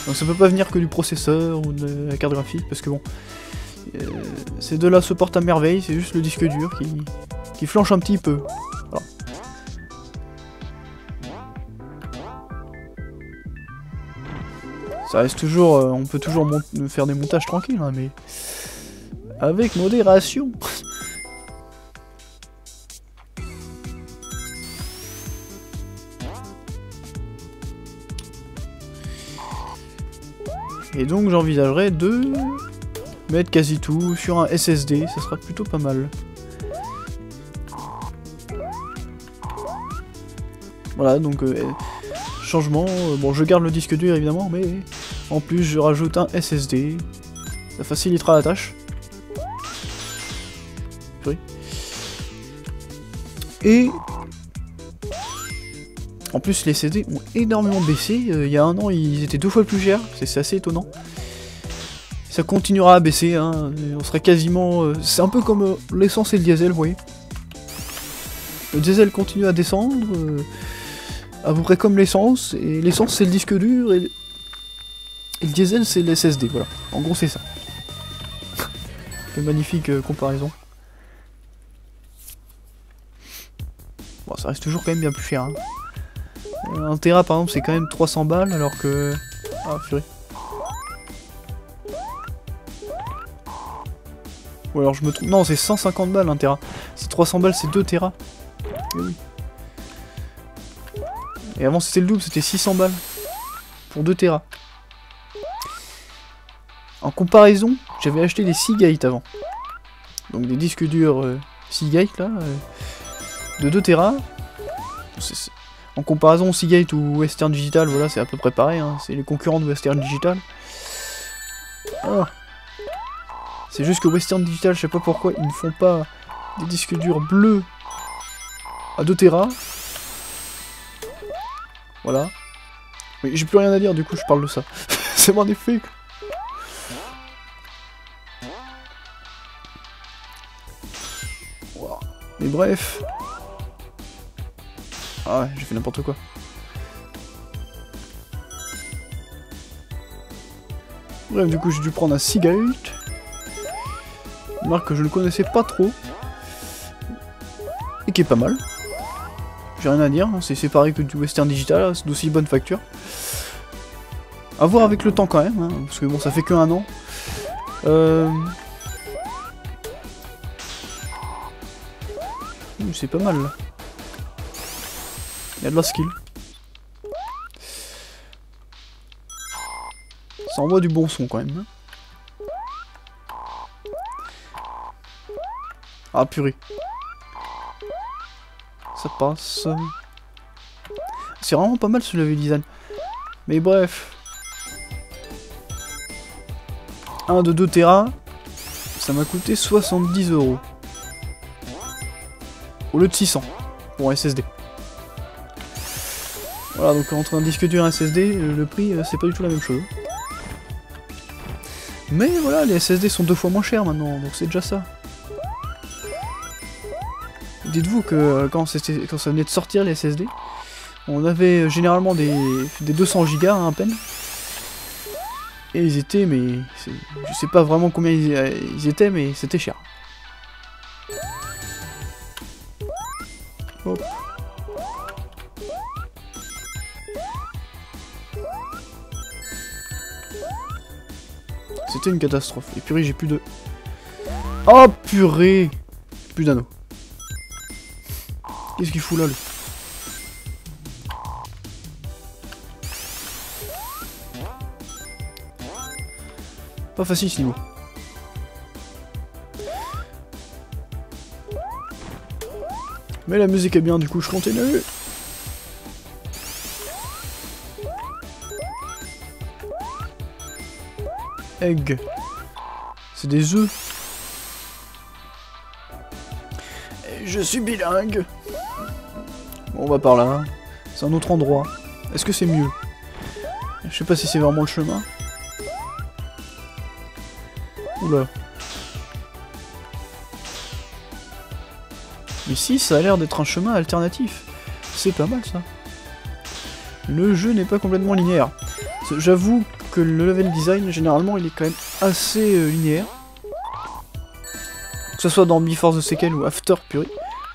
Donc ça peut pas venir que du processeur ou de la carte graphique parce que bon, ces deux-là se portent à merveille, c'est juste le disque dur qui, qui flanche un petit peu. Ça reste toujours... euh, on peut toujours faire des montages tranquilles, hein, mais... Avec modération Et donc j'envisagerais de mettre quasi tout sur un SSD, ça sera plutôt pas mal. Voilà, donc euh, changement, euh, bon je garde le disque dur évidemment, mais en plus je rajoute un SSD, ça facilitera la tâche. Oui. Et en plus les CD ont énormément baissé, Euh, il y a un an ils étaient deux fois plus chers, c'est c'est assez étonnant. Ça continuera à baisser, hein. on serait quasiment... euh, c'est un peu comme euh, l'essence et le diesel, vous voyez. Le diesel continue à descendre, euh, à peu près comme l'essence, et l'essence c'est le disque dur, et, le diesel c'est le SSD, voilà. En gros c'est ça. Quelle magnifique comparaison. Bon, ça reste toujours quand même bien plus cher. Hein. Un Tera par exemple c'est quand même 300 balles alors que... Ah purée. Ou alors je me trompe. Non c'est 150 balles un Tera. C'est 300 balles c'est 2 Tera. Et avant c'était le double, c'était 600 balles. Pour 2 Tera. En comparaison, j'avais acheté des Seagate avant. Donc des disques durs euh, Seagate là. euh, de 2 Tera. En comparaison Seagate ou Western Digital, voilà, c'est à peu près pareil. hein, C'est les concurrents de Western Digital. Ah. C'est juste que Western Digital, je sais pas pourquoi, ils ne font pas des disques durs bleus à 2 Tera. Voilà. Oui, j'ai plus rien à dire, du coup je parle de ça. c'est magnifique. Wow. Mais bref. Ah ouais, j'ai fait n'importe quoi. Bref, du coup, j'ai dû prendre un Seagate. Marque que je ne connaissais pas trop. Et qui est pas mal. J'ai rien à dire, hein, c'est pareil que du Western Digital, c'est d'aussi bonne facture. À voir avec le temps quand même, hein, parce que bon, ça fait que un an. Euh... C'est pas mal là. Il y a de la skill. Ça envoie du bon son quand même. hein. Ah purée. Ça passe. C'est vraiment pas mal ce level design. Mais bref. 1 de 2 Tera. Ça m'a coûté 70 euros. Au lieu de 600 pour un SSD. Voilà, donc entre un disque dur et un SSD, le prix, euh, c'est pas du tout la même chose. Mais voilà, les SSD sont deux fois moins chers maintenant, donc c'est déjà ça. Dites-vous que euh, quand, ça venait de sortir les SSD, on avait euh, généralement des, des 200 Go hein, à peine. Et ils étaient, mais je sais pas vraiment combien ils, euh, ils étaient, mais c'était cher. Hop. C'était une catastrophe. Et purée, j'ai plus de... Oh purée Plus d'anneaux. Qu'est-ce qu'il fout là, lui Pas facile ce niveau. Mais la musique est bien, du coup je continue. Egg. C'est des œufs. Je suis bilingue. On va par là. C'est un autre endroit. Est-ce que c'est mieux? Je sais pas si c'est vraiment le chemin. Oula. Mais si, ça a l'air d'être un chemin alternatif. C'est pas mal ça. Le jeu n'est pas complètement linéaire. J'avoue que le level design, généralement, il est quand même assez euh, linéaire. ce soit dans Before the Sequel ou After Puri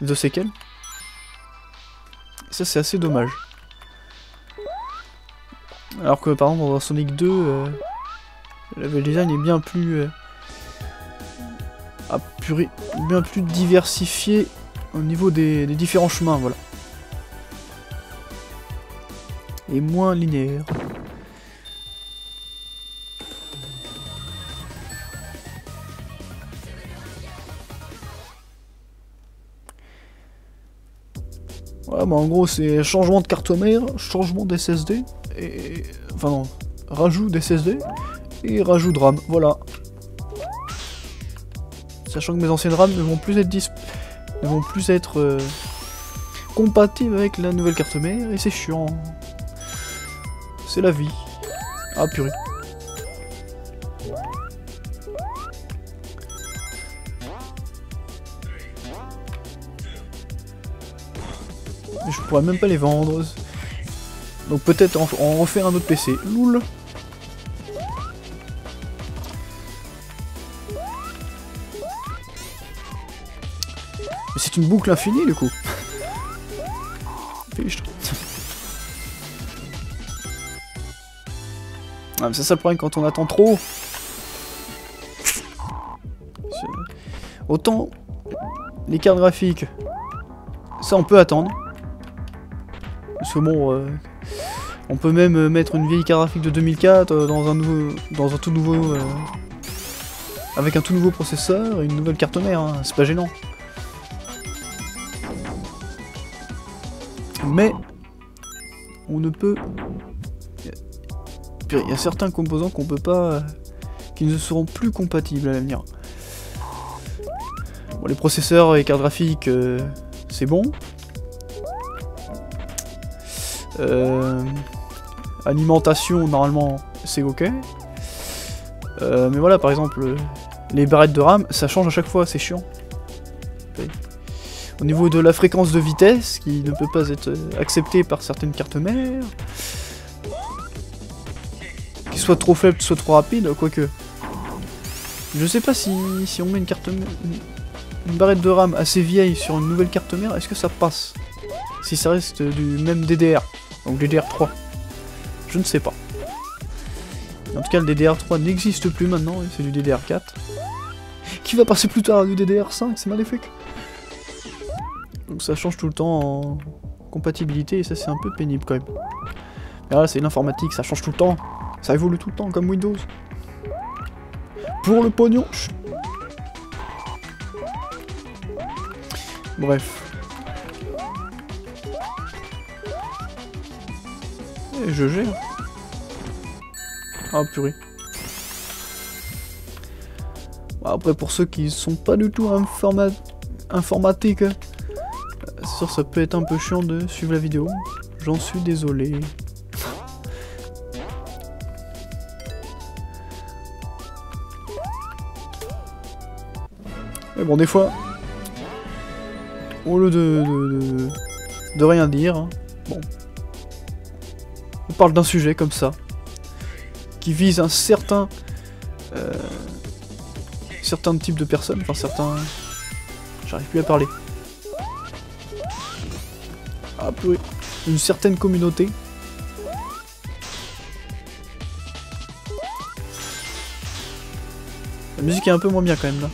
The Sequel. Ça c'est assez dommage. Alors que par exemple dans Sonic 2, euh, le design est bien plus... Euh, bien plus diversifié au niveau des, des différents chemins, voilà. Et moins linéaire. Voilà, bah en gros c'est changement de carte mère, changement d'SSD, et... Enfin non, rajout d'SSD, et rajout de RAM, voilà. Sachant que mes anciennes RAM ne vont plus être ne vont plus être euh, compatibles avec la nouvelle carte mère, et c'est chiant. C'est la vie. Ah purée. Je pourrais même pas les vendre. Donc peut-être en, refaire un autre PC. Loul. Mais c'est une boucle infinie du coup. Ah, c'est ça le problème quand on attend trop. Autant les cartes graphiques, ça on peut attendre. Parce que bon, euh, on peut même mettre une vieille carte graphique de 2004 euh, dans un nouveau, dans un tout nouveau, euh, avec un tout nouveau processeur, et une nouvelle carte mère. Hein, c'est pas gênant. Mais on ne peut il y a certains composants qu'on peut pas... qui ne seront plus compatibles à l'avenir. Bon, les processeurs et cartes graphiques, euh, c'est bon. Euh, alimentation, normalement, c'est ok. Euh, mais voilà, par exemple, les barrettes de RAM, ça change à chaque fois, c'est chiant. Au niveau de la fréquence de vitesse, qui ne peut pas être acceptée par certaines cartes mères, soit trop faible, soit trop rapide, quoique. Je sais pas si, si on met une carte une, barrette de RAM assez vieille sur une nouvelle carte mère, est-ce que ça passe? Si ça reste du même DDR, donc DDR3. Je ne sais pas. En tout cas, le DDR3 n'existe plus maintenant, c'est du DDR4. Qui va passer plus tard du DDR5, c'est maléfique. Donc ça change tout le temps en compatibilité, et ça c'est un peu pénible quand même. Mais là, c'est l'informatique, ça change tout le temps. Ça évolue tout le temps comme Windows. Pour le pognon. Bref. Je gère. Ah purée. Après pour ceux qui sont pas du tout informa informatiques, euh, c'est sûr ça peut être un peu chiant de suivre la vidéo. J'en suis désolé. Mais bon, des fois, au lieu de, de, rien dire, hein, bon, on parle d'un sujet comme ça, qui vise un certain, euh, certain type de personnes, enfin certains, j'arrive plus à parler. Ah purée, une certaine communauté. La musique est un peu moins bien quand même là.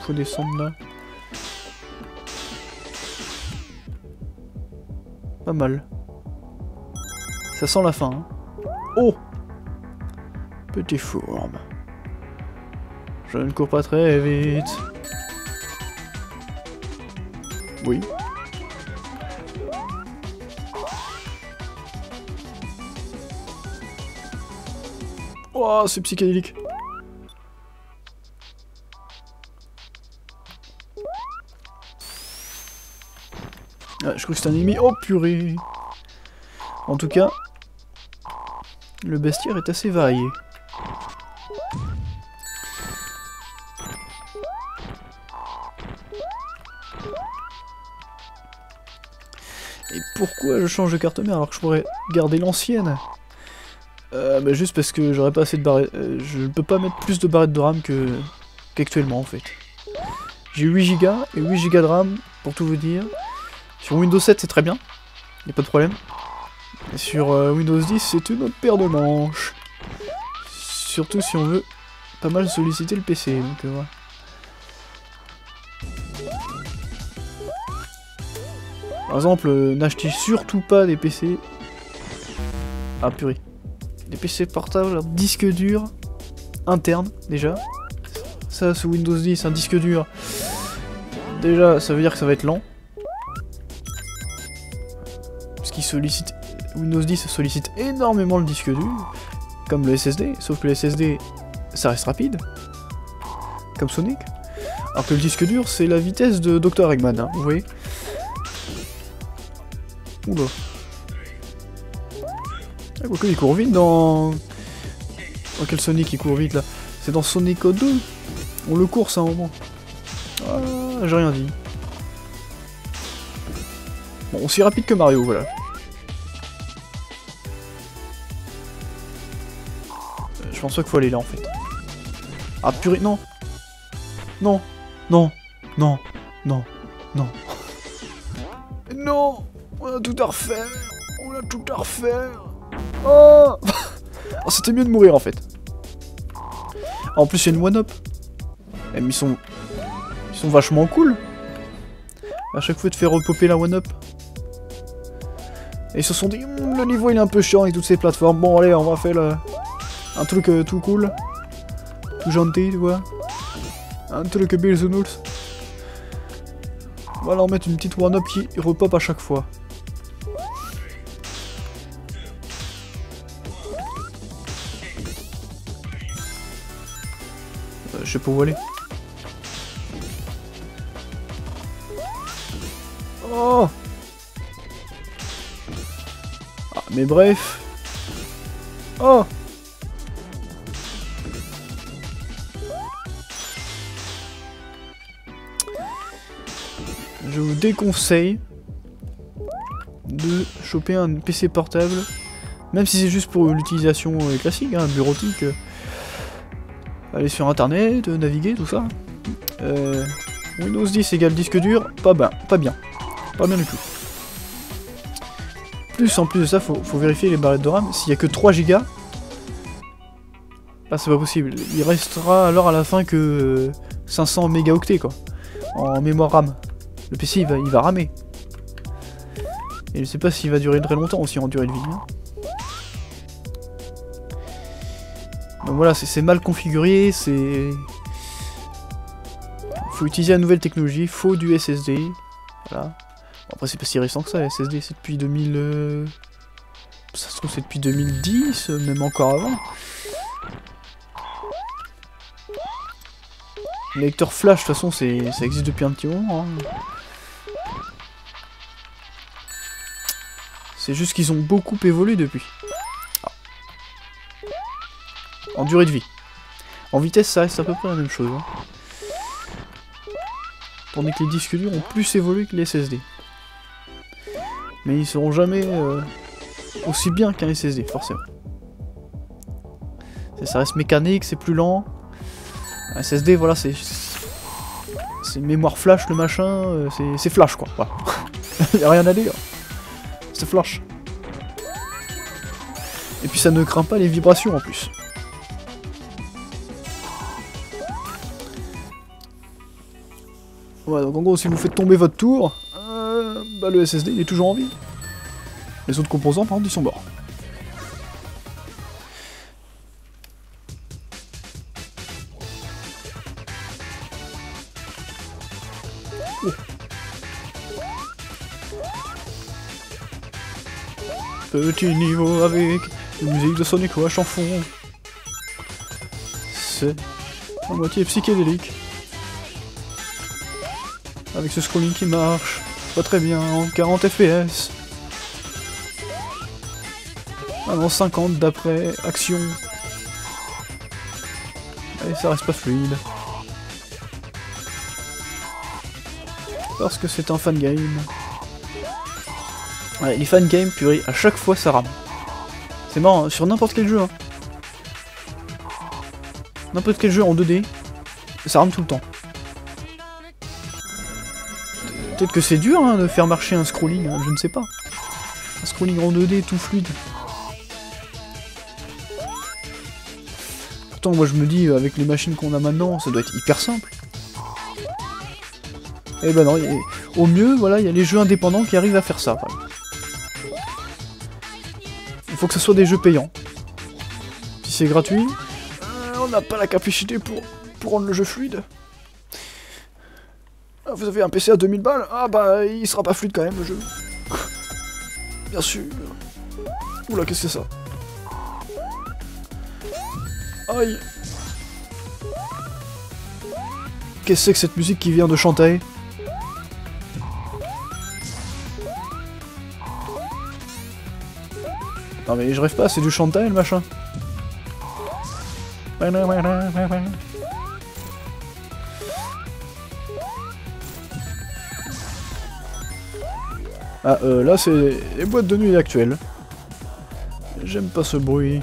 faut descendre là. Pas mal. Ça sent la fin. Hein. Oh Petit fourbe. Je ne cours pas très vite. Oui. Oh, c'est psychédélique. Ah, je crois que c'est un ennemi. Oh purée En tout cas, le bestiaire est assez varié. Et pourquoi je change de carte mère alors que je pourrais garder l'ancienne? Euh, bah juste parce que j'aurais pas assez de barrettes... euh, je ne peux pas mettre plus de barrettes de RAM que qu'actuellement en fait. J'ai 8 Go et 8 Go de RAM, pour tout vous dire. Sur Windows 7 c'est très bien, y a pas de problème. Et sur euh, Windows 10 c'est une autre paire de manches. Surtout si on veut pas mal solliciter le PC, euh. Par exemple, euh, n'achetez surtout pas des PC... Ah purée. Des PC portables, disque dur interne déjà. Ça, sous Windows 10, un disque dur. Déjà, ça veut dire que ça va être lent. Windows 10 sollicite énormément le disque dur. Comme le SSD. Sauf que le SSD, ça reste rapide. Comme Sonic. Alors que le disque dur, c'est la vitesse de Dr. Eggman, hein, vous voyez Oula. Ah, quoique, il court vite dans... Dans quel Sonic il court vite, là C'est dans Sonic 2 On le court, ça, un moment. Ah, j'ai rien dit. Bon, aussi rapide que Mario, voilà. Pense pas qu'il faut aller là, en fait. Ah, purée, non Non Non Non Non Non Non On a tout à refaire On a tout à refaire Oh, Oh, C'était mieux de mourir, en fait. Ah, En plus, il y a une one-up. Eh, mais ils sont... Ils sont vachement cool. À chaque fois de faire repopper la one-up. Et ils se sont dit, Hum, le niveau il est un peu chiant avec toutes ces plateformes. Bon, allez, on va faire le- un truc euh, tout cool. Tout gentil, tu vois. Un truc bisounours. On va leur mettre une petite one-up qui repop à chaque fois. Euh, je sais pas où aller. Oh Ah, mais bref. Oh déconseille de choper un PC portable, même si c'est juste pour l'utilisation euh, classique, hein, bureautique. euh, aller sur internet, euh, naviguer, tout ça. Windows 10 égale disque dur, pas bien, pas bien. Pas bien du tout. Plus en plus de ça, faut, vérifier les barrettes de RAM. S'il y a que 3 Go, là c'est pas possible. Il restera alors à la fin que euh, 500 mégaoctets quoi, en mémoire RAM. Le PC il va, il va ramer. Et je sais pas s'il va durer très longtemps aussi en durée de vie. hein. Donc voilà, c'est mal configuré, c'est... Faut utiliser la nouvelle technologie, faut du SSD. Voilà. Après c'est pas si récent que ça, SSD c'est depuis 2000... euh, Ça se trouve c'est depuis 2010, euh, même encore avant. Le lecteur flash, de toute façon, ça existe depuis un petit moment. hein. C'est juste qu'ils ont beaucoup évolué depuis. Ah. En durée de vie. En vitesse, ça reste à peu près la même chose. hein. Tandis que les disques durs ont plus évolué que les SSD. Mais ils seront jamais euh, aussi bien qu'un SSD, forcément. Ça- reste mécanique, c'est plus lent. Un SSD, voilà, c'est. C'est mémoire flash, le machin, euh, c'est- flash quoi. Voilà. y a rien à dire. C'est flash. Et puis ça ne craint pas les vibrations en plus. Ouais, donc en gros, si vous faites tomber votre tour, euh, bah, le SSD il est toujours en vie. Les autres composants, par contre, ils sont morts. Petit niveau avec une musique de Sonic Wash en fond. C'est à moitié psychédélique. Avec ce scrolling qui marche, pas très bien, en 40 fps. Non, 50 d'après action. Et ça reste pas fluide. Parce que c'est un fan game. Ouais, les fan games, purée, à chaque fois ça rame. C'est marrant, hein, sur n'importe quel jeu. Hein. N'importe quel jeu en 2D, ça rame tout le temps. Peut-être que c'est dur hein, de faire marcher un scrolling, je ne sais pas. Un scrolling en 2D tout fluide. Pourtant, moi je me dis, avec les machines qu'on a maintenant, ça doit être hyper simple. Et eh ben non, au mieux, voilà, il y a les jeux indépendants qui arrivent à faire ça. Il faut que ce soit des jeux payants. Si c'est gratuit, euh, on n'a pas la capacité pour, rendre le jeu fluide. Ah, vous avez un PC à 2000 balles Ah bah, il sera pas fluide quand même, le jeu. Bien sûr. Oula, qu'est-ce que c'est ça Aïe Qu'est-ce que c'est que cette musique qui vient de chanter Non mais je rêve pas, c'est du chantage le machin. Ah, euh, là c'est les boîtes de nuit actuelles. J'aime pas ce bruit.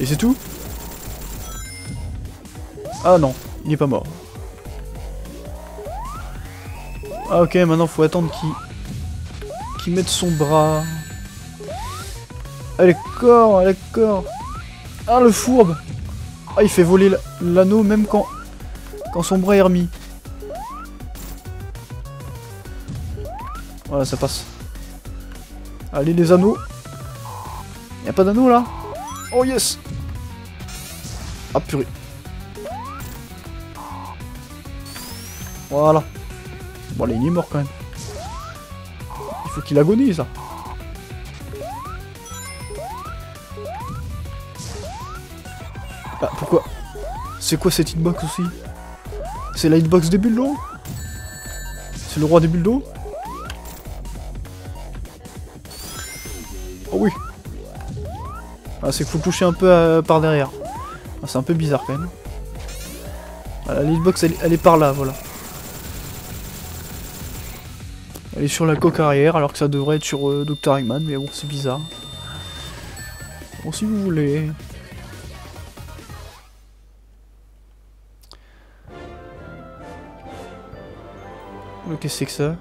Et c'est tout? Ah non, il est pas mort. Ah ok, maintenant faut attendre qu'il qui mette son bras. Allez, corps, allez, corps. Ah, le fourbe Ah, il fait voler l'anneau même quand, quand son bras est remis. Voilà, ça passe. Allez, les anneaux. Y a pas d'anneau, là? Oh, yes Ah, purée. Voilà. Bon, allez, il est mort, quand même qu'il agonise. Ah, pourquoi? C'est quoi cette hitbox aussi? C'est la hitbox des bulles C'est le roi des bulles Oh oui Ah, c'est qu'il faut toucher un peu euh, par derrière. Ah, c'est un peu bizarre quand même. la hitbox, elle est par là, voilà. Elle est sur la coque arrière alors que ça devrait être sur euh, Dr Eggman, mais bon, c'est bizarre. Bon, si vous voulez. Qu'est-ce que c'est que ça?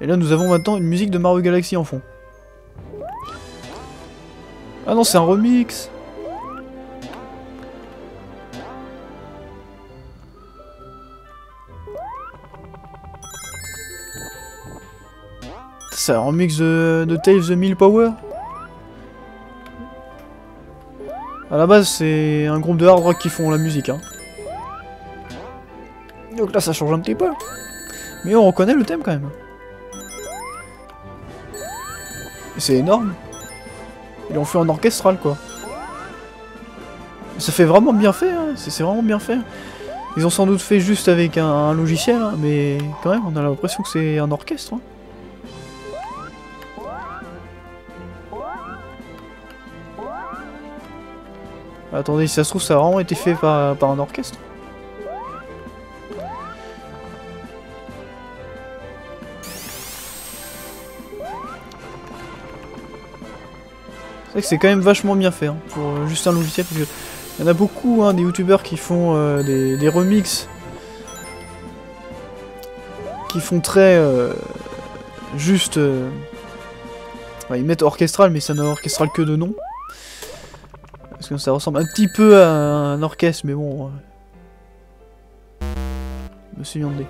Et là, nous avons maintenant une musique de Mario Galaxy en fond. Ah non, c'est un remix Un remix de, de Tales the Mill Power A la base, c'est un groupe de hard rock qui font la musique. Hein. Donc là, ça change un petit peu. Mais on reconnaît le thème quand même. C'est énorme. Ils l'ont fait en orchestral, quoi. Ça fait vraiment bien fait, hein. c'est vraiment bien fait. Ils ont sans doute fait juste avec un, logiciel, hein, mais quand même, on a l'impression que c'est un orchestre. Hein. Attendez, si ça se trouve, ça a vraiment été fait par, un orchestre. C'est vrai que c'est quand même vachement bien fait, hein, pour euh, juste un logiciel, Il y en a beaucoup, hein, des youtubeurs qui font euh, des, remixes, qui font très... Euh, juste... ils mettent orchestral, mais ça n'a orchestral que de nom. Parce que ça ressemble un petit peu à un orchestre, mais bon... Je me suis viandé.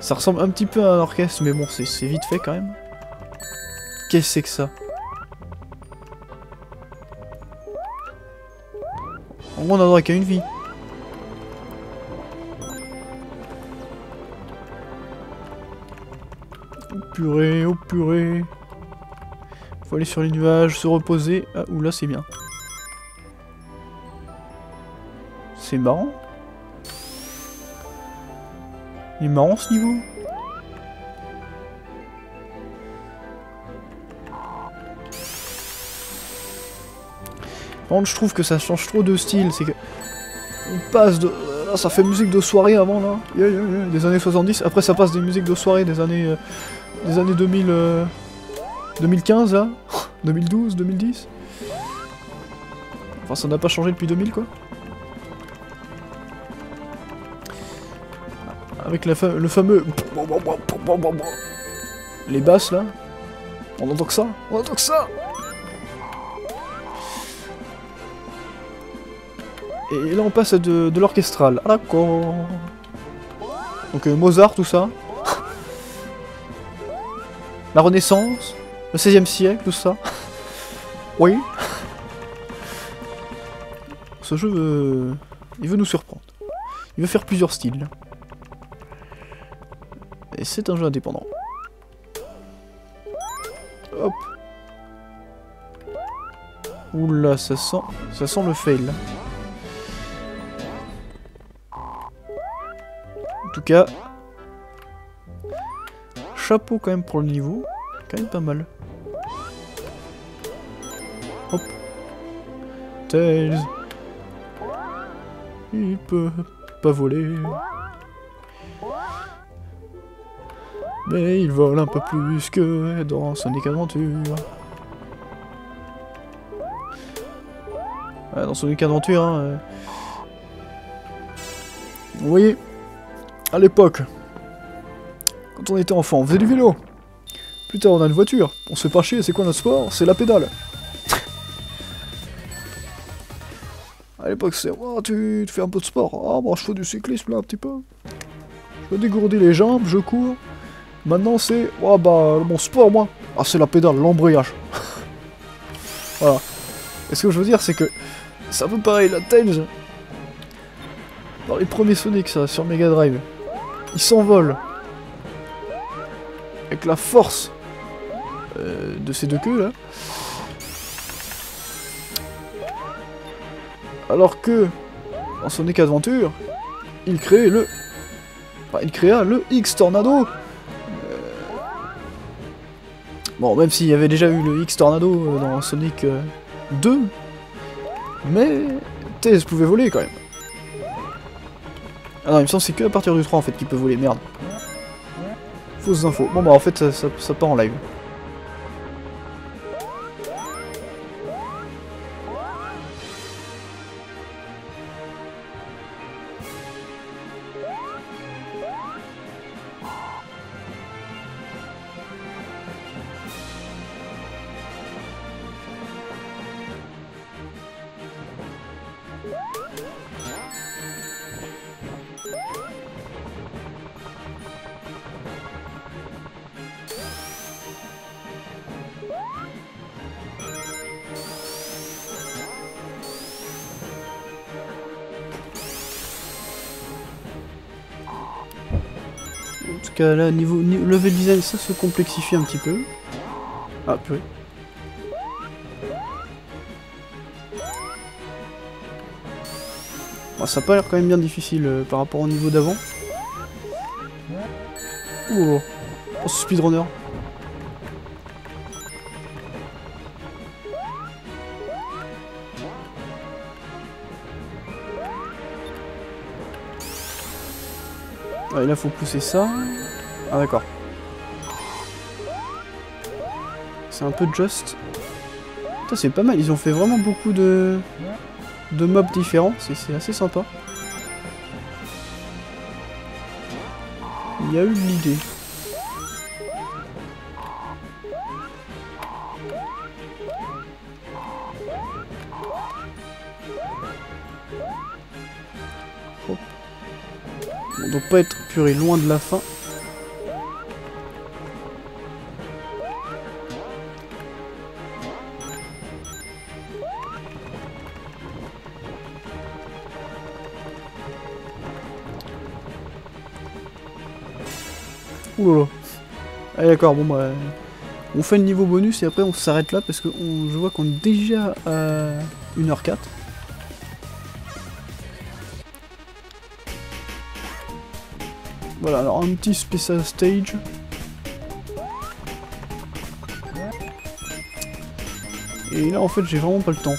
Ça ressemble un petit peu à un orchestre, mais bon, c'est vite fait quand même. Qu'est-ce que c'est que ça? En gros, on n'aura qu'à une vie. Oh purée, oh purée. Faut aller sur les nuages, se reposer. Ah, ou là c'est bien. C'est marrant. Il est marrant ce niveau. Par contre, je trouve que ça change trop de style. C'est que. On passe de. Là, ça fait musique de soirée avant, là. Des années 70. Après, ça passe des musiques de soirée des années... euh, des années 2000... euh, 2015, là. 2012, 2010. Enfin, ça n'a pas changé depuis 2000, quoi. Avec le fameux... Les basses, là. On entend que ça On entend que ça Et là, on passe à de, de l'orchestral. Ah, d'accord. Donc, euh, Mozart, tout ça. La Renaissance. Le 16e siècle, tout ça. Oui. Ce jeu veut... Il veut nous surprendre. Il veut faire plusieurs styles. C'est un jeu indépendant. Hop. Oula, ça sent... Ça sent le fail. En tout cas... Chapeau quand même pour le niveau. Quand même pas mal. Hop. Tails. Il peut pas voler. Mais il vole un peu plus que dans Sonic Adventure. Ouais, dans Sonic Adventure, hein, euh. Vous voyez, à l'époque, quand on était enfant, on faisait du vélo. Plus tard, on a une voiture. On se fait pas chier, c'est quoi notre sport? C'est la pédale. À l'époque, c'est oh, tu, fais un peu de sport. Ah, moi, je fais du cyclisme là un petit peu. Je dégourdis les jambes, je cours. Maintenant, c'est oh, bah, mon sport, moi. Ah, c'est la pédale, l'embrayage. voilà. Et ce que je veux dire, c'est que c'est un peu pareil. La Tails, dans les premiers Sonic, ça, sur Mega Drive, il s'envole avec la force euh, de ces deux queues là. Alors que dans Sonic Adventure, il crée le. Enfin, il créa le X Bon, même s'il y avait déjà eu le X Tornado euh, dans Sonic euh, 2, mais Tails pouvait voler quand même. Ah non, il me semble que c'est que à partir du 3 en fait qu'il peut voler, merde. Fausses infos. Bon bah en fait ça part en live. Cas là, niveau, niveau level design, ça se complexifie un petit peu. Ah purée. Ça a pas l'air quand même bien difficile euh, par rapport au niveau d'avant. Oh, oh speedrunner. Et là faut pousser ça. Ah d'accord. C'est un peu just. Putain c'est pas mal, ils ont fait vraiment beaucoup de, de mobs différents, c'est assez sympa. Il y a eu l'idée. Hop. On doit pas être puré loin de la fin. Là. Ah d'accord, bon bah... On fait le niveau bonus et après on s'arrête là parce que je vois qu'on est déjà à 1h04. Voilà, alors un petit special stage. Et là en fait j'ai vraiment pas le temps.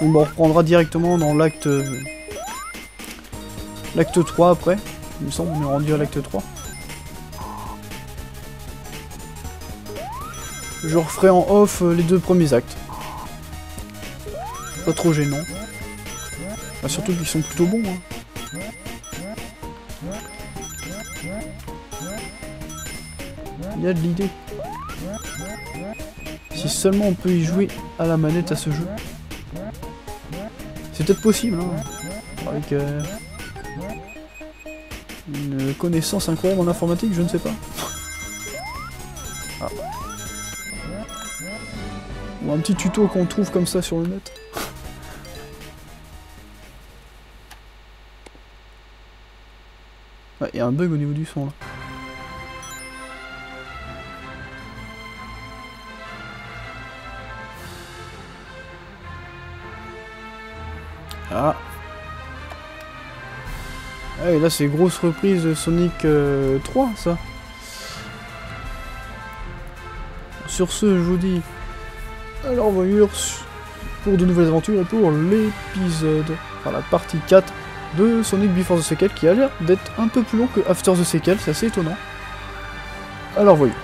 Donc bon, on reprendra directement dans l'acte... L'acte 3 après. Il me semble qu'on est rendu à l'acte 3. Je referai en off euh, les deux premiers actes. Pas trop gênant. Bah, surtout qu'ils sont plutôt bons. Hein. Il y a de l'idée. Si seulement on peut y jouer à la manette à ce jeu. C'est peut-être possible, hein. Avec euh, une connaissance incroyable en informatique, je ne sais pas. Ah. Ou un petit tuto qu'on trouve comme ça sur le net. Il y a un bug au niveau du son là. Et là c'est grosse reprise de Sonic 3 euh, ça. Sur ce je vous dis alors voyure pour de nouvelles aventures et pour l'épisode, enfin la partie 4 de Sonic Before the Sequel qui a l'air d'être un peu plus long que After the Sequel, c'est assez étonnant. Alors voyons.